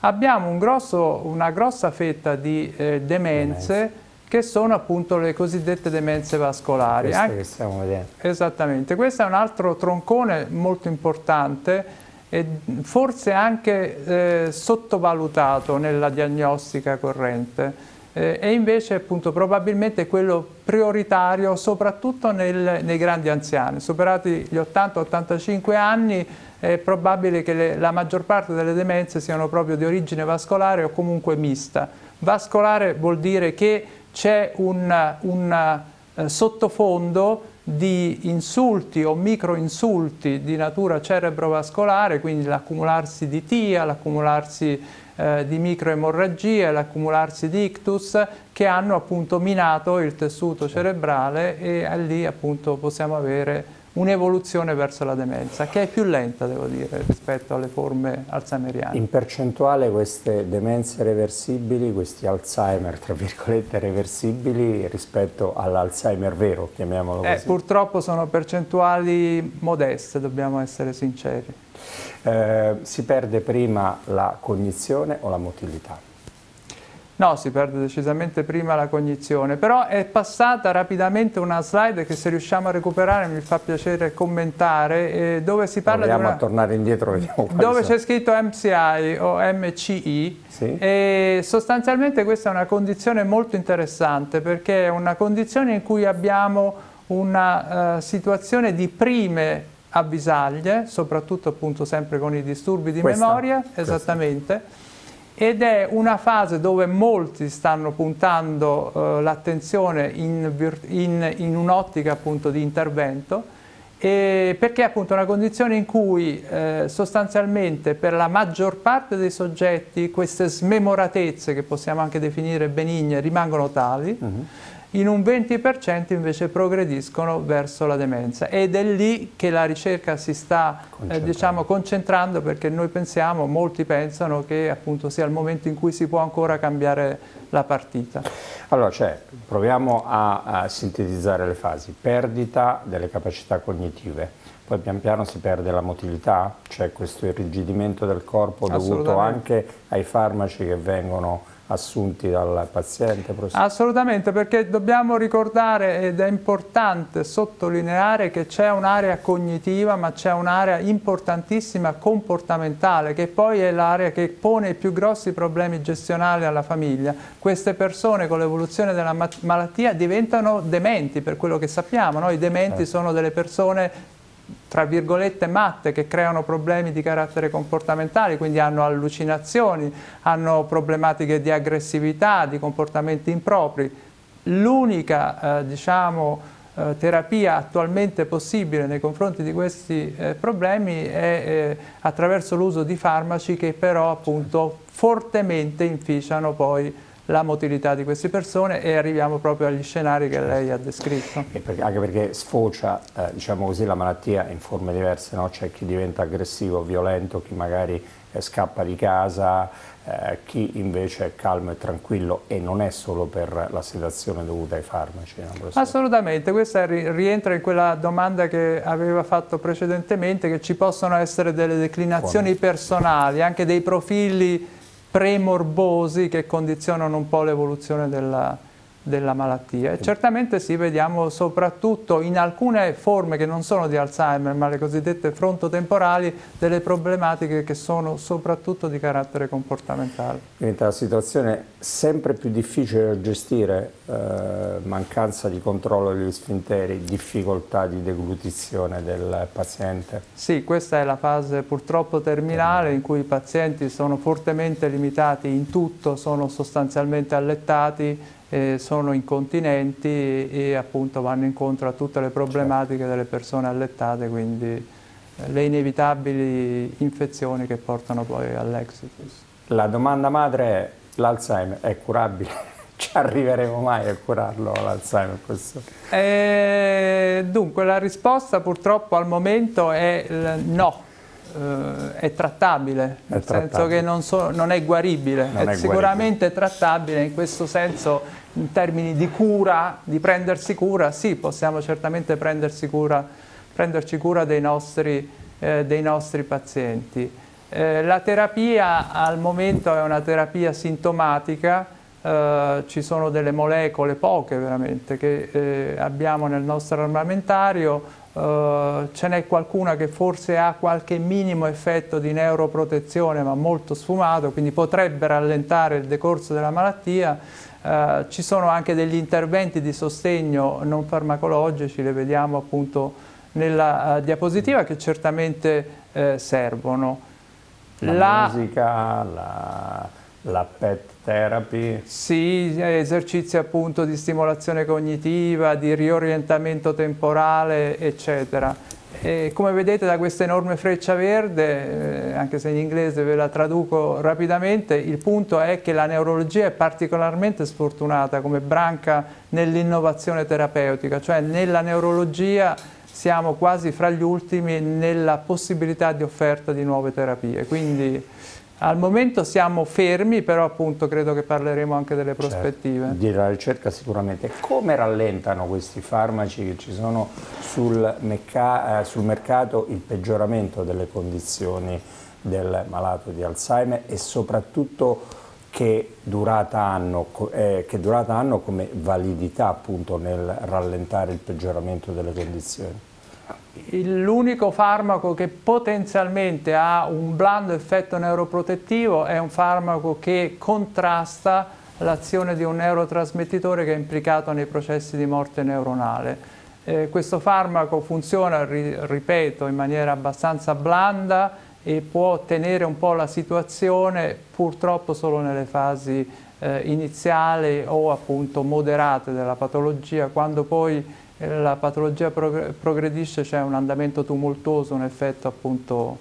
[SPEAKER 2] Abbiamo un grosso, una grossa fetta di eh, demenze che sono appunto le cosiddette demenze vascolari.
[SPEAKER 1] Queste Anche, che stiamo vedendo.
[SPEAKER 2] Esattamente, questo è un altro troncone molto importante e forse anche eh, sottovalutato nella diagnostica corrente eh, e invece appunto probabilmente quello prioritario soprattutto nel, nei grandi anziani. Superati gli 80-85 anni è probabile che le, la maggior parte delle demenze siano proprio di origine vascolare o comunque mista. Vascolare vuol dire che c'è un, un uh, sottofondo di insulti o microinsulti di natura cerebrovascolare, quindi l'accumularsi di TIA, l'accumularsi eh, di microemorragie, l'accumularsi di ictus che hanno appunto minato il tessuto cerebrale e lì appunto possiamo avere un'evoluzione verso la demenza, che è più lenta, devo dire, rispetto alle forme alzheimeriane.
[SPEAKER 1] In percentuale queste demenze reversibili, questi Alzheimer, tra virgolette, reversibili rispetto all'Alzheimer vero, chiamiamolo
[SPEAKER 2] eh,
[SPEAKER 1] così?
[SPEAKER 2] purtroppo sono percentuali modeste, dobbiamo essere sinceri.
[SPEAKER 1] Eh, si perde prima la cognizione o la motilità?
[SPEAKER 2] No, si perde decisamente prima la cognizione, però è passata rapidamente una slide che se riusciamo a recuperare mi fa piacere commentare, eh, dove si parla
[SPEAKER 1] Proviamo
[SPEAKER 2] di una...
[SPEAKER 1] a tornare indietro, vediamo
[SPEAKER 2] Dove c'è scritto MCI o MCI sì. e sostanzialmente questa è una condizione molto interessante perché è una condizione in cui abbiamo una uh, situazione di prime avvisaglie, soprattutto appunto sempre con i disturbi di questa, memoria, esattamente. Questa ed è una fase dove molti stanno puntando eh, l'attenzione in, in, in un'ottica appunto di intervento perché è appunto una condizione in cui eh, sostanzialmente per la maggior parte dei soggetti queste smemoratezze che possiamo anche definire benigne rimangono tali uh mm-hmm. -huh in un 20% invece progrediscono verso la demenza ed è lì che la ricerca si sta eh, diciamo, concentrando perché noi pensiamo, molti pensano che appunto sia il momento in cui si può ancora cambiare la partita.
[SPEAKER 1] Allora, cioè, proviamo a, a sintetizzare le fasi. Perdita delle capacità cognitive, poi pian piano si perde la motilità, c'è questo irrigidimento del corpo dovuto anche ai farmaci che vengono assunti dal paziente?
[SPEAKER 2] Assolutamente, perché dobbiamo ricordare ed è importante sottolineare che c'è un'area cognitiva ma c'è un'area importantissima comportamentale che poi è l'area che pone i più grossi problemi gestionali alla famiglia. Queste persone con l'evoluzione della malattia diventano dementi per quello che sappiamo, no? i dementi eh. sono delle persone tra virgolette matte che creano problemi di carattere comportamentale, quindi hanno allucinazioni, hanno problematiche di aggressività, di comportamenti impropri. L'unica eh, diciamo, eh, terapia attualmente possibile nei confronti di questi eh, problemi è eh, attraverso l'uso di farmaci che però appunto fortemente inficiano poi la motilità di queste persone e arriviamo proprio agli scenari che lei ha descritto.
[SPEAKER 1] Perché, anche perché sfocia, eh, diciamo così, la malattia in forme diverse, no? c'è chi diventa aggressivo, violento, chi magari eh, scappa di casa, eh, chi invece è calmo e tranquillo e non è solo per la sedazione dovuta ai farmaci. No,
[SPEAKER 2] Assolutamente, questa rientra in quella domanda che aveva fatto precedentemente, che ci possono essere delle declinazioni Come? personali, anche dei profili premorbosi che condizionano un po' l'evoluzione della, della malattia. E certamente sì, vediamo soprattutto in alcune forme che non sono di Alzheimer, ma le cosiddette frontotemporali, delle problematiche che sono soprattutto di carattere comportamentale.
[SPEAKER 1] Diventa la situazione sempre più difficile da gestire, eh, mancanza di controllo degli sfinteri, difficoltà di deglutizione del paziente?
[SPEAKER 2] Sì, questa è la fase purtroppo terminale in cui i pazienti sono fortemente limitati in tutto, sono sostanzialmente allettati, eh, sono incontinenti e, e, appunto vanno incontro a tutte le problematiche certo. delle persone allettate, quindi eh, le inevitabili infezioni che portano poi all'exitus.
[SPEAKER 1] La domanda madre è l'Alzheimer è curabile? Ci arriveremo mai a curarlo l'Alzheimer?
[SPEAKER 2] Eh, dunque la risposta purtroppo al momento è no, eh, è trattabile, nel è senso trattabile. che non, so, non, è guaribile, non è, è sicuramente trattabile in questo senso in termini di cura, di prendersi cura, sì, possiamo certamente prendersi cura, prenderci cura dei nostri, eh, dei nostri pazienti. Eh, la terapia al momento è una terapia sintomatica, eh, ci sono delle molecole, poche veramente, che eh, abbiamo nel nostro armamentario, eh, ce n'è qualcuna che forse ha qualche minimo effetto di neuroprotezione ma molto sfumato, quindi potrebbe rallentare il decorso della malattia. Uh, ci sono anche degli interventi di sostegno non farmacologici, le vediamo appunto nella uh, diapositiva, che certamente uh, servono.
[SPEAKER 1] La, la musica, la, la, PET therapy?
[SPEAKER 2] Sì, esercizi appunto di stimolazione cognitiva, di riorientamento temporale, eccetera. E come vedete da questa enorme freccia verde, eh, anche se in inglese ve la traduco rapidamente, il punto è che la neurologia è particolarmente sfortunata come branca nell'innovazione terapeutica, cioè nella neurologia siamo quasi fra gli ultimi nella possibilità di offerta di nuove terapie. Quindi al momento siamo fermi, però appunto credo che parleremo anche delle certo, prospettive.
[SPEAKER 1] Certo, della ricerca sicuramente. Come rallentano questi farmaci che ci sono sul, eh, sul mercato il peggioramento delle condizioni del malato di Alzheimer e soprattutto che durata hanno, eh, che durata hanno come validità appunto nel rallentare il peggioramento delle condizioni?
[SPEAKER 2] L'unico farmaco che potenzialmente ha un blando effetto neuroprotettivo è un farmaco che contrasta l'azione di un neurotrasmettitore che è implicato nei processi di morte neuronale. Eh, questo farmaco funziona, ri, ripeto, in maniera abbastanza blanda e può tenere un po' la situazione purtroppo solo nelle fasi eh, iniziali o appunto moderate della patologia, quando poi eh, la patologia prog progredisce c'è un andamento tumultuoso, un effetto appunto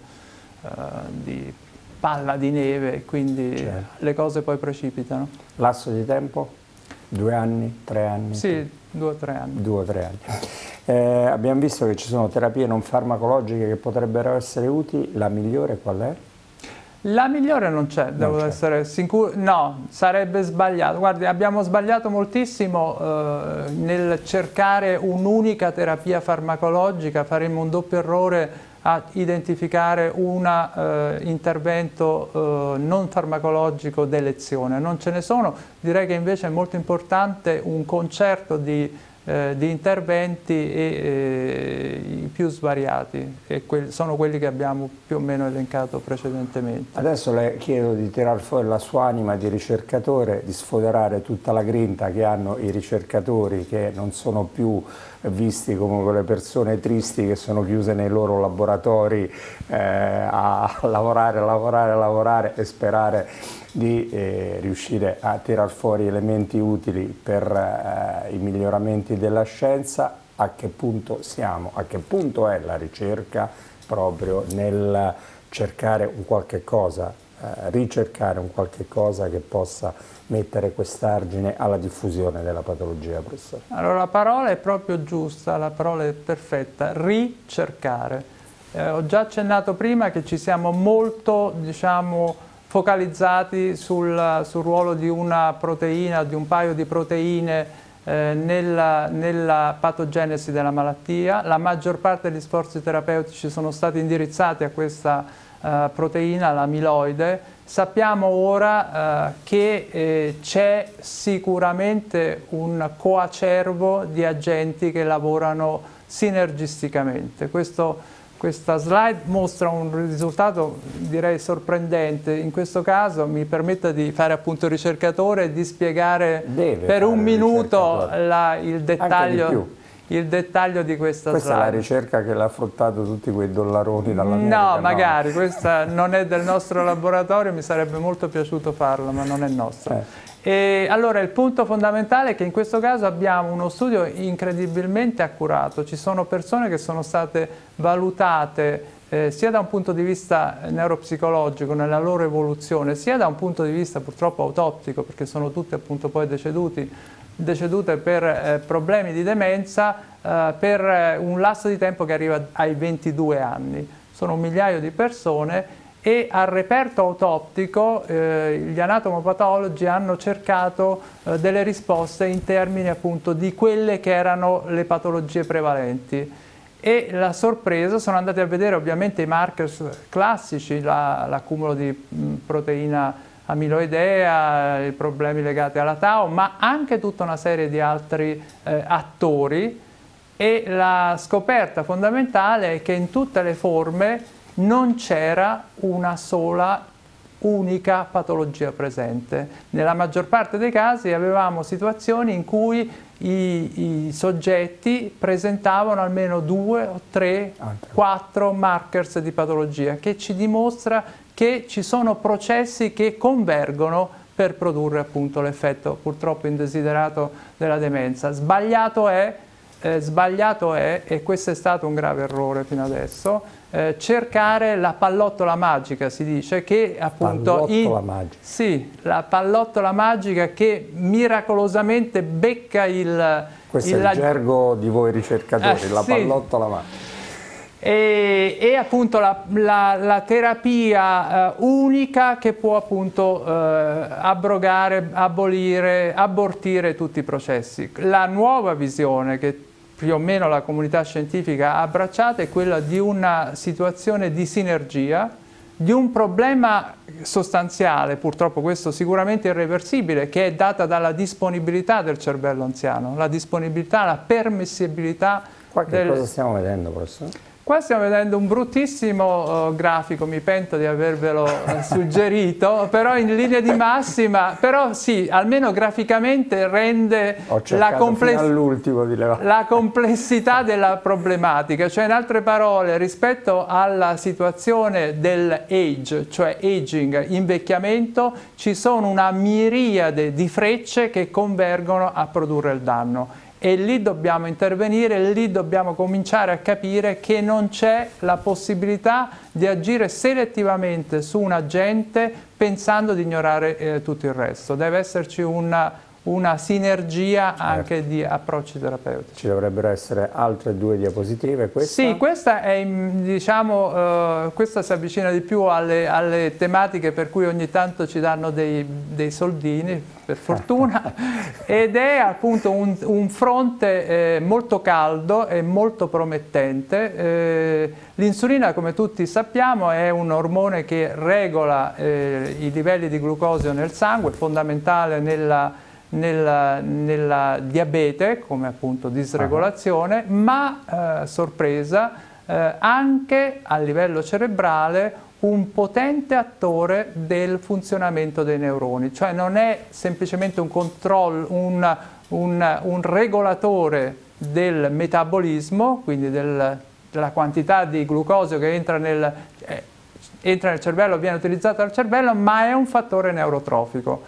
[SPEAKER 2] eh, di palla di neve e quindi certo. le cose poi precipitano.
[SPEAKER 1] Lasso di tempo? Due anni? Tre anni?
[SPEAKER 2] Sì, due o tre anni.
[SPEAKER 1] Due o tre anni. Eh, abbiamo visto che ci sono terapie non farmacologiche che potrebbero essere utili, la migliore qual è?
[SPEAKER 2] La migliore non c'è, devo essere sicuro, no, sarebbe sbagliato. Guardi, abbiamo sbagliato moltissimo eh, nel cercare un'unica terapia farmacologica, faremmo un doppio errore a identificare un eh, intervento eh, non farmacologico d'elezione. Non ce ne sono, direi che invece è molto importante un concerto di eh, di interventi e, eh, i più svariati e que sono quelli che abbiamo più o meno elencato precedentemente.
[SPEAKER 1] Adesso le chiedo di tirar fuori la sua anima di ricercatore, di sfoderare tutta la grinta che hanno i ricercatori che non sono più visti come quelle persone tristi che sono chiuse nei loro laboratori eh, a lavorare, lavorare, lavorare e sperare di eh, riuscire a tirar fuori elementi utili per eh, i miglioramenti della scienza, a che punto siamo, a che punto è la ricerca proprio nel cercare un qualche cosa, eh, ricercare un qualche cosa che possa mettere quest'argine alla diffusione della patologia, professore?
[SPEAKER 2] Allora la parola è proprio giusta, la parola è perfetta, ricercare. Eh, ho già accennato prima che ci siamo molto, diciamo, focalizzati sul, sul, ruolo di una proteina, di un paio di proteine eh, nella, nella, patogenesi della malattia. La maggior parte degli sforzi terapeutici sono stati indirizzati a questa eh, proteina, l'amiloide. Sappiamo ora eh, che eh, c'è sicuramente un coacervo di agenti che lavorano sinergisticamente. Questo questa slide mostra un risultato direi sorprendente, in questo caso mi permetta di fare appunto ricercatore e di spiegare
[SPEAKER 1] Deve
[SPEAKER 2] per un minuto la, il, dettaglio, di il, dettaglio, di questa,
[SPEAKER 1] questa
[SPEAKER 2] slide.
[SPEAKER 1] Questa è la ricerca che l'ha fruttato tutti quei dollaroni dall'America.
[SPEAKER 2] No, magari, questa non è del nostro laboratorio, mi sarebbe molto piaciuto farlo, ma non è nostro. Eh. E allora il punto fondamentale è che in questo caso abbiamo uno studio incredibilmente accurato, ci sono persone che sono state valutate eh, sia da un punto di vista neuropsicologico nella loro evoluzione, sia da un punto di vista purtroppo autoptico, perché sono tutte appunto poi deceduti, decedute per eh, problemi di demenza eh, per un lasso di tempo che arriva ai 22 anni. Sono un migliaio di persone e al reperto autoptico eh, gli anatomopatologi hanno cercato eh, delle risposte in termini appunto di quelle che erano le patologie prevalenti. E la sorpresa sono andati a vedere ovviamente i markers classici, l'accumulo la, di mh, proteina amiloidea, i problemi legati alla tau, ma anche tutta una serie di altri eh, attori. E la scoperta fondamentale è che in tutte le forme non c'era una sola unica patologia presente. Nella maggior parte dei casi avevamo situazioni in cui i, i soggetti presentavano almeno due o tre, quattro markers di patologia, che ci dimostra che ci sono processi che convergono per produrre appunto l'effetto purtroppo indesiderato della demenza. Sbagliato è eh, sbagliato è, e questo è stato un grave errore fino adesso, eh, cercare la pallottola magica, si dice, che appunto...
[SPEAKER 1] Pallottola in, magica.
[SPEAKER 2] Sì, la pallottola magica che miracolosamente becca il...
[SPEAKER 1] Questo il, è il gergo di voi ricercatori, la sì. pallottola magica
[SPEAKER 2] e, e appunto la, la, la terapia eh, unica che può appunto eh, abrogare, abolire, abortire tutti i processi. La nuova visione che più o meno la comunità scientifica ha abbracciato è quella di una situazione di sinergia, di un problema sostanziale, purtroppo questo sicuramente irreversibile, che è data dalla disponibilità del cervello anziano, la disponibilità, la permissibilità.
[SPEAKER 1] Qua che del... cosa stiamo vedendo, professore?
[SPEAKER 2] Qua stiamo vedendo un bruttissimo uh, grafico, mi pento di avervelo uh, suggerito, però in linea di massima, però sì, almeno graficamente rende la, compless la, complessità della problematica, cioè in altre parole rispetto alla situazione del age, cioè aging, invecchiamento, ci sono una miriade di frecce che convergono a produrre il danno e lì dobbiamo intervenire, lì dobbiamo cominciare a capire che non c'è la possibilità di agire selettivamente su un agente pensando di ignorare eh, tutto il resto. Deve esserci una, una sinergia certo. anche certo. di approcci terapeutici.
[SPEAKER 1] Ci dovrebbero essere altre due diapositive. Questa?
[SPEAKER 2] Sì, questa, è, diciamo, uh, questa si avvicina di più alle, alle, tematiche per cui ogni tanto ci danno dei, dei soldini, per fortuna, ed è appunto un, un fronte eh, molto caldo e molto promettente. Eh, l'insulina, come tutti sappiamo, è un ormone che regola eh, i livelli di glucosio nel sangue, fondamentale nella nella, nella diabete come appunto disregolazione, uh -huh. ma eh, sorpresa eh, anche a livello cerebrale un potente attore del funzionamento dei neuroni, cioè non è semplicemente un controllo, un, un, un regolatore del metabolismo, quindi del, della quantità di glucosio che entra nel, eh, entra nel cervello, viene utilizzata dal cervello, ma è un fattore neurotrofico.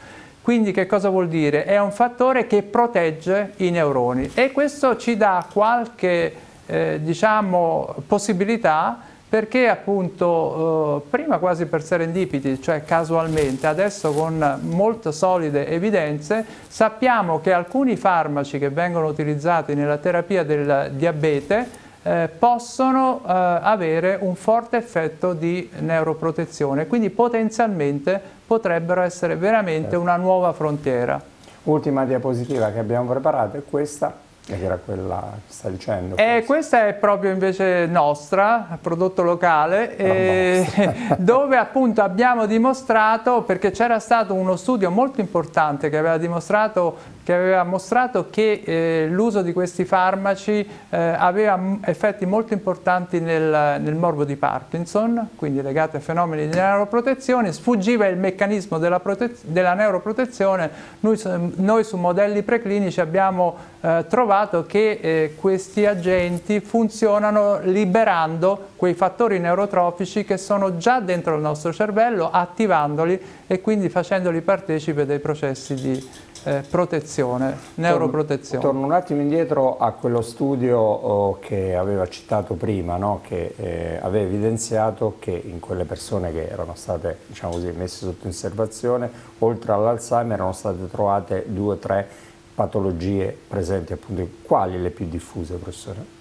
[SPEAKER 2] Quindi che cosa vuol dire? È un fattore che protegge i neuroni e questo ci dà qualche eh, diciamo, possibilità perché appunto eh, prima quasi per serendipiti, cioè casualmente, adesso con molto solide evidenze, sappiamo che alcuni farmaci che vengono utilizzati nella terapia del diabete eh, possono eh, avere un forte effetto di neuroprotezione, quindi potenzialmente potrebbero essere veramente certo. una nuova frontiera.
[SPEAKER 1] Ultima diapositiva che abbiamo preparato è questa. Che era quella che sta dicendo?
[SPEAKER 2] Eh, questa è proprio invece nostra, prodotto locale, eh, dove appunto abbiamo dimostrato, perché c'era stato uno studio molto importante che aveva dimostrato che aveva mostrato che eh, l'uso di questi farmaci eh, aveva effetti molto importanti nel, nel, morbo di Parkinson, quindi legati a fenomeni di neuroprotezione, sfuggiva il meccanismo della, della neuroprotezione, noi, noi, su modelli preclinici abbiamo eh, trovato che eh, questi agenti funzionano liberando quei fattori neurotrofici che sono già dentro il nostro cervello, attivandoli e quindi facendoli partecipe dei processi di eh, protezione, neuroprotezione.
[SPEAKER 1] Torno, torno, un attimo indietro a quello studio oh, che aveva citato prima, no? che eh, aveva evidenziato che in quelle persone che erano state diciamo così, messe sotto osservazione, oltre all'Alzheimer erano state trovate due o tre patologie presenti, appunto, quali le più diffuse, professore?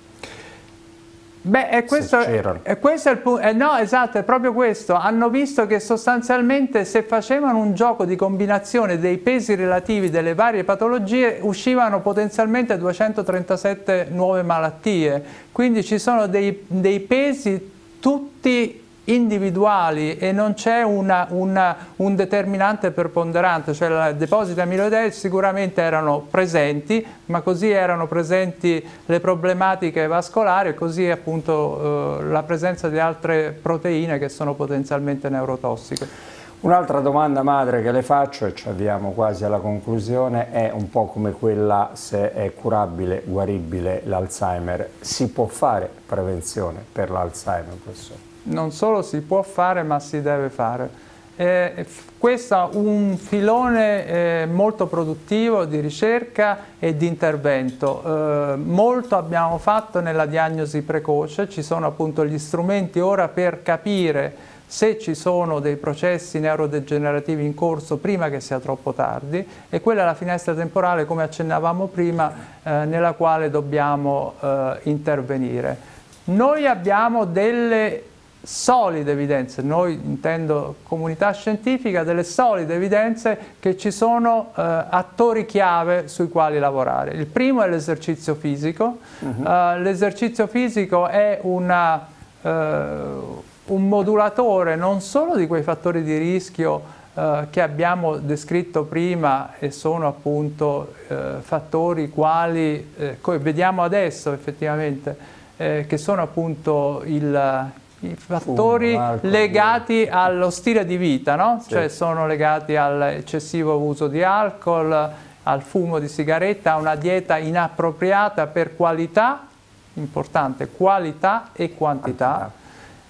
[SPEAKER 2] Beh, è questo, è questo è il punto. Eh, no, esatto, è proprio questo. Hanno visto che sostanzialmente se facevano un gioco di combinazione dei pesi relativi delle varie patologie uscivano potenzialmente 237 nuove malattie. Quindi ci sono dei, dei pesi tutti individuali e non c'è un determinante preponderante, cioè i depositi amiloidei sicuramente erano presenti, ma così erano presenti le problematiche vascolari e così appunto eh, la presenza di altre proteine che sono potenzialmente neurotossiche.
[SPEAKER 1] Un'altra domanda madre che le faccio, e ci avviamo quasi alla conclusione, è un po' come quella se è curabile, guaribile l'Alzheimer. Si può fare prevenzione per l'Alzheimer, professore?
[SPEAKER 2] Non solo si può fare ma si deve fare. eh, questo è un filone eh, molto produttivo di ricerca e di intervento. Eh, molto abbiamo fatto nella diagnosi precoce, ci sono appunto gli strumenti ora per capire se ci sono dei processi neurodegenerativi in corso prima che sia troppo tardi e quella è la finestra temporale, come accennavamo prima, eh, nella quale dobbiamo eh, intervenire. Noi abbiamo delle solide evidenze, noi intendo comunità scientifica, delle solide evidenze che ci sono eh, attori chiave sui quali lavorare. Il primo è l'esercizio fisico, uh -huh. uh, l'esercizio fisico è una, uh, un modulatore non solo di quei fattori di rischio Uh, che abbiamo descritto prima e sono appunto uh, fattori quali, eh, vediamo adesso effettivamente, eh, che sono appunto il, i fattori Fumo, legati allo stile di vita, no? sì. cioè sono legati all'eccessivo uso di alcol, al fumo di sigaretta, a una dieta inappropriata per qualità, importante, qualità e quantità. quantità.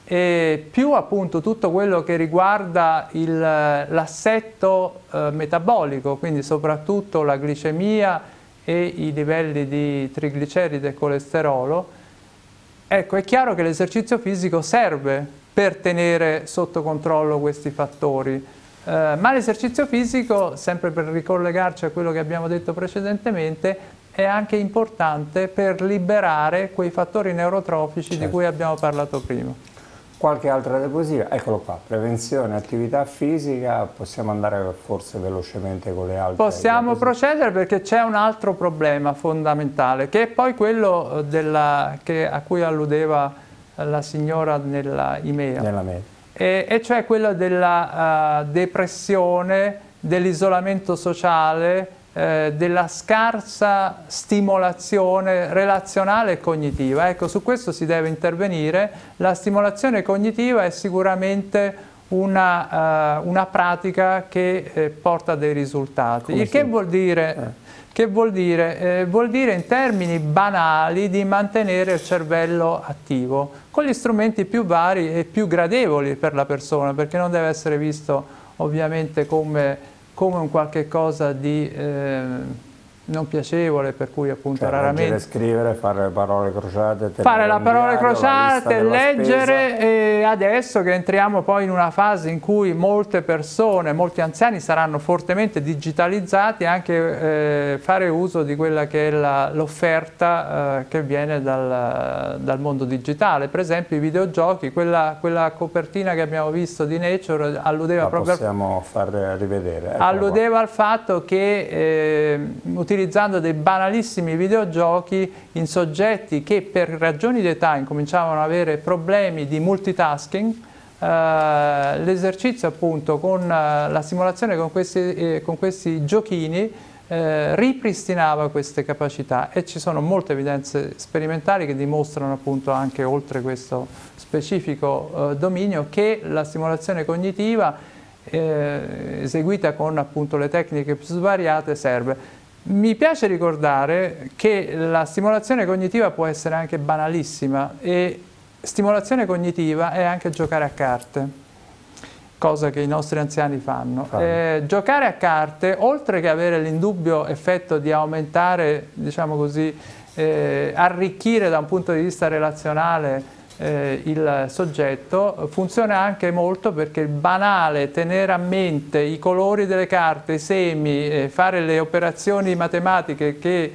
[SPEAKER 2] E più appunto tutto quello che riguarda l'assetto eh, metabolico, quindi soprattutto la glicemia e i livelli di trigliceride e colesterolo, Ecco, è chiaro che l'esercizio fisico serve per tenere sotto controllo questi fattori, eh, ma l'esercizio fisico, sempre per ricollegarci a quello che abbiamo detto precedentemente, è anche importante per liberare quei fattori neurotrofici certo. di cui abbiamo parlato prima.
[SPEAKER 1] Qualche altra diapositiva? Eccolo qua, prevenzione, attività fisica, possiamo andare forse velocemente con le altre?
[SPEAKER 2] Possiamo procedere perché c'è un altro problema fondamentale, che è poi quello eh, della, che, a cui alludeva la signora nella email. Nella mail. E, e cioè quello della uh, depressione, dell'isolamento sociale, eh, della scarsa stimolazione relazionale e cognitiva. Ecco, su questo si deve intervenire. La stimolazione cognitiva è sicuramente una, uh, una pratica che eh, porta dei risultati. Come Il che vuol dire... Eh. Che vuol dire? Eh, vuol dire in termini banali di mantenere il cervello attivo con gli strumenti più vari e più gradevoli per la persona perché non deve essere visto ovviamente come come un qualche cosa di eh, non piacevole, per cui appunto
[SPEAKER 1] cioè,
[SPEAKER 2] raramente...
[SPEAKER 1] Leggere, scrivere, fare le parole crociate,
[SPEAKER 2] fare la parola crociate, leggere e adesso che entriamo poi in una fase in cui molte persone, molti anziani saranno fortemente digitalizzati, anche eh, fare uso di quella che è l'offerta eh, che viene dal, dal, mondo digitale, per esempio i videogiochi, quella, quella, copertina che abbiamo visto di Nature alludeva
[SPEAKER 1] la
[SPEAKER 2] proprio...
[SPEAKER 1] possiamo far rivedere.
[SPEAKER 2] Alludeva al fatto che eh, utilizzando dei banalissimi videogiochi in soggetti che per ragioni di età incominciavano ad avere problemi di multitasking, eh, l'esercizio appunto con eh, la simulazione con questi, eh, con questi giochini eh, ripristinava queste capacità e ci sono molte evidenze sperimentali che dimostrano appunto anche oltre questo specifico eh, dominio che la stimolazione cognitiva eh, eseguita con appunto le tecniche più svariate serve. Mi piace ricordare che la stimolazione cognitiva può essere anche banalissima e stimolazione cognitiva è anche giocare a carte, cosa che i nostri anziani fanno. Eh, giocare a carte, oltre che avere l'indubbio effetto di aumentare, diciamo così, eh, arricchire da un punto di vista relazionale eh, il soggetto, funziona anche molto perché il banale tenere a mente i colori delle carte, i semi, eh, fare le operazioni matematiche che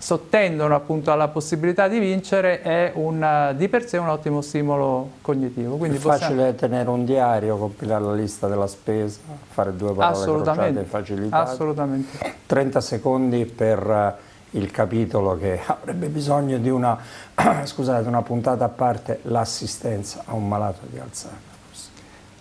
[SPEAKER 2] sottendono appunto alla possibilità di vincere è un, di per sé un ottimo stimolo cognitivo.
[SPEAKER 1] Quindi è possiamo... facile tenere un diario, compilare la lista della spesa, fare due parole crociate facilitate.
[SPEAKER 2] Assolutamente.
[SPEAKER 1] 30 secondi per il capitolo che avrebbe bisogno di una, scusate, una puntata a parte, l'assistenza a un malato di Alzheimer.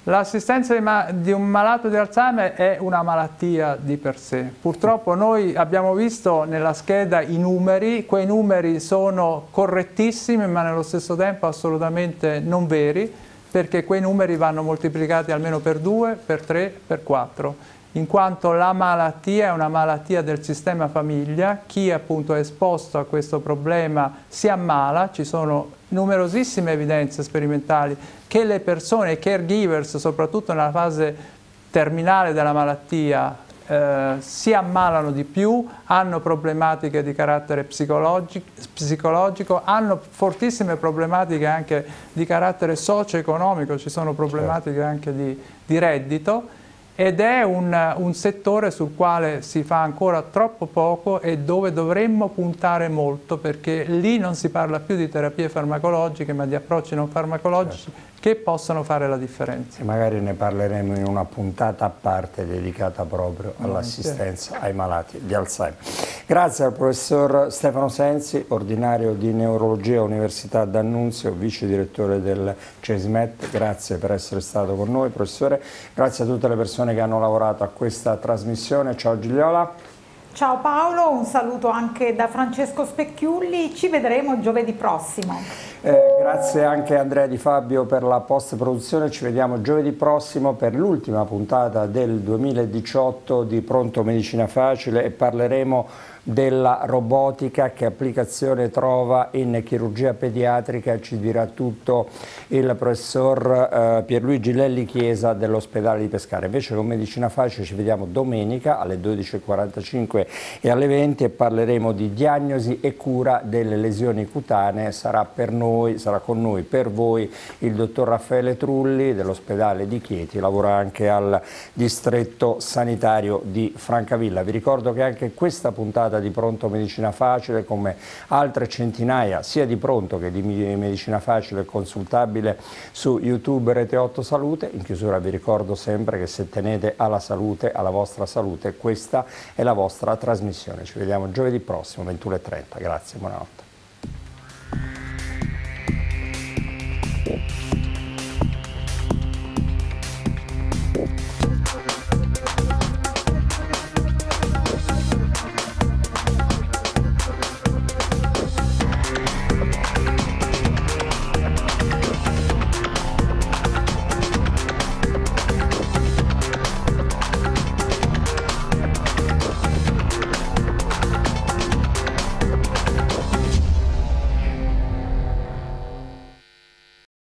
[SPEAKER 2] L'assistenza di un malato di Alzheimer è una malattia di per sé. Purtroppo noi abbiamo visto nella scheda i numeri, quei numeri sono correttissimi ma nello stesso tempo assolutamente non veri perché quei numeri vanno moltiplicati almeno per 2, per 3, per 4 in quanto la malattia è una malattia del sistema famiglia, chi appunto è esposto a questo problema si ammala, ci sono numerosissime evidenze sperimentali che le persone, i caregivers, soprattutto nella fase terminale della malattia eh, si ammalano di più, hanno problematiche di carattere psicologico, psicologico, hanno fortissime problematiche anche di carattere socio-economico, ci sono problematiche certo. anche di, di reddito ed è un, un, settore sul quale si fa ancora troppo poco e dove dovremmo puntare molto perché lì non si parla più di terapie farmacologiche ma di approcci non farmacologici certo che possono fare la differenza.
[SPEAKER 1] E magari ne parleremo in una puntata a parte dedicata proprio all'assistenza ai malati di Alzheimer. Grazie al professor Stefano Sensi, ordinario di neurologia Università d'Annunzio, vice direttore del CESMET, grazie per essere stato con noi professore, grazie a tutte le persone che hanno lavorato a questa trasmissione, ciao Gigliola.
[SPEAKER 3] Ciao Paolo, un saluto anche da Francesco Specchiulli, ci vedremo giovedì prossimo.
[SPEAKER 1] Eh, grazie anche Andrea Di Fabio per la post produzione, ci vediamo giovedì prossimo per l'ultima puntata del 2018 di Pronto Medicina Facile e parleremo della robotica, che applicazione trova in chirurgia pediatrica, ci dirà tutto il professor eh, Pierluigi Lelli Chiesa dell'ospedale di Pescara. Invece con Medicina Facile ci vediamo domenica alle 12.45 e alle 20 e parleremo di diagnosi e cura delle lesioni cutanee. Sarà, per noi, sarà con noi, per voi, il dottor Raffaele Trulli dell'ospedale di Chieti, lavora anche al distretto sanitario di Francavilla. Vi ricordo che anche questa puntata di Pronto Medicina Facile come altre centinaia sia di Pronto che di Medicina Facile consultabile su YouTube Rete 8 Salute. In chiusura vi ricordo sempre che se tenete alla salute, alla vostra salute, questa è la vostra trasmissione. Ci vediamo giovedì prossimo 21.30. Grazie, buonanotte. Namaste.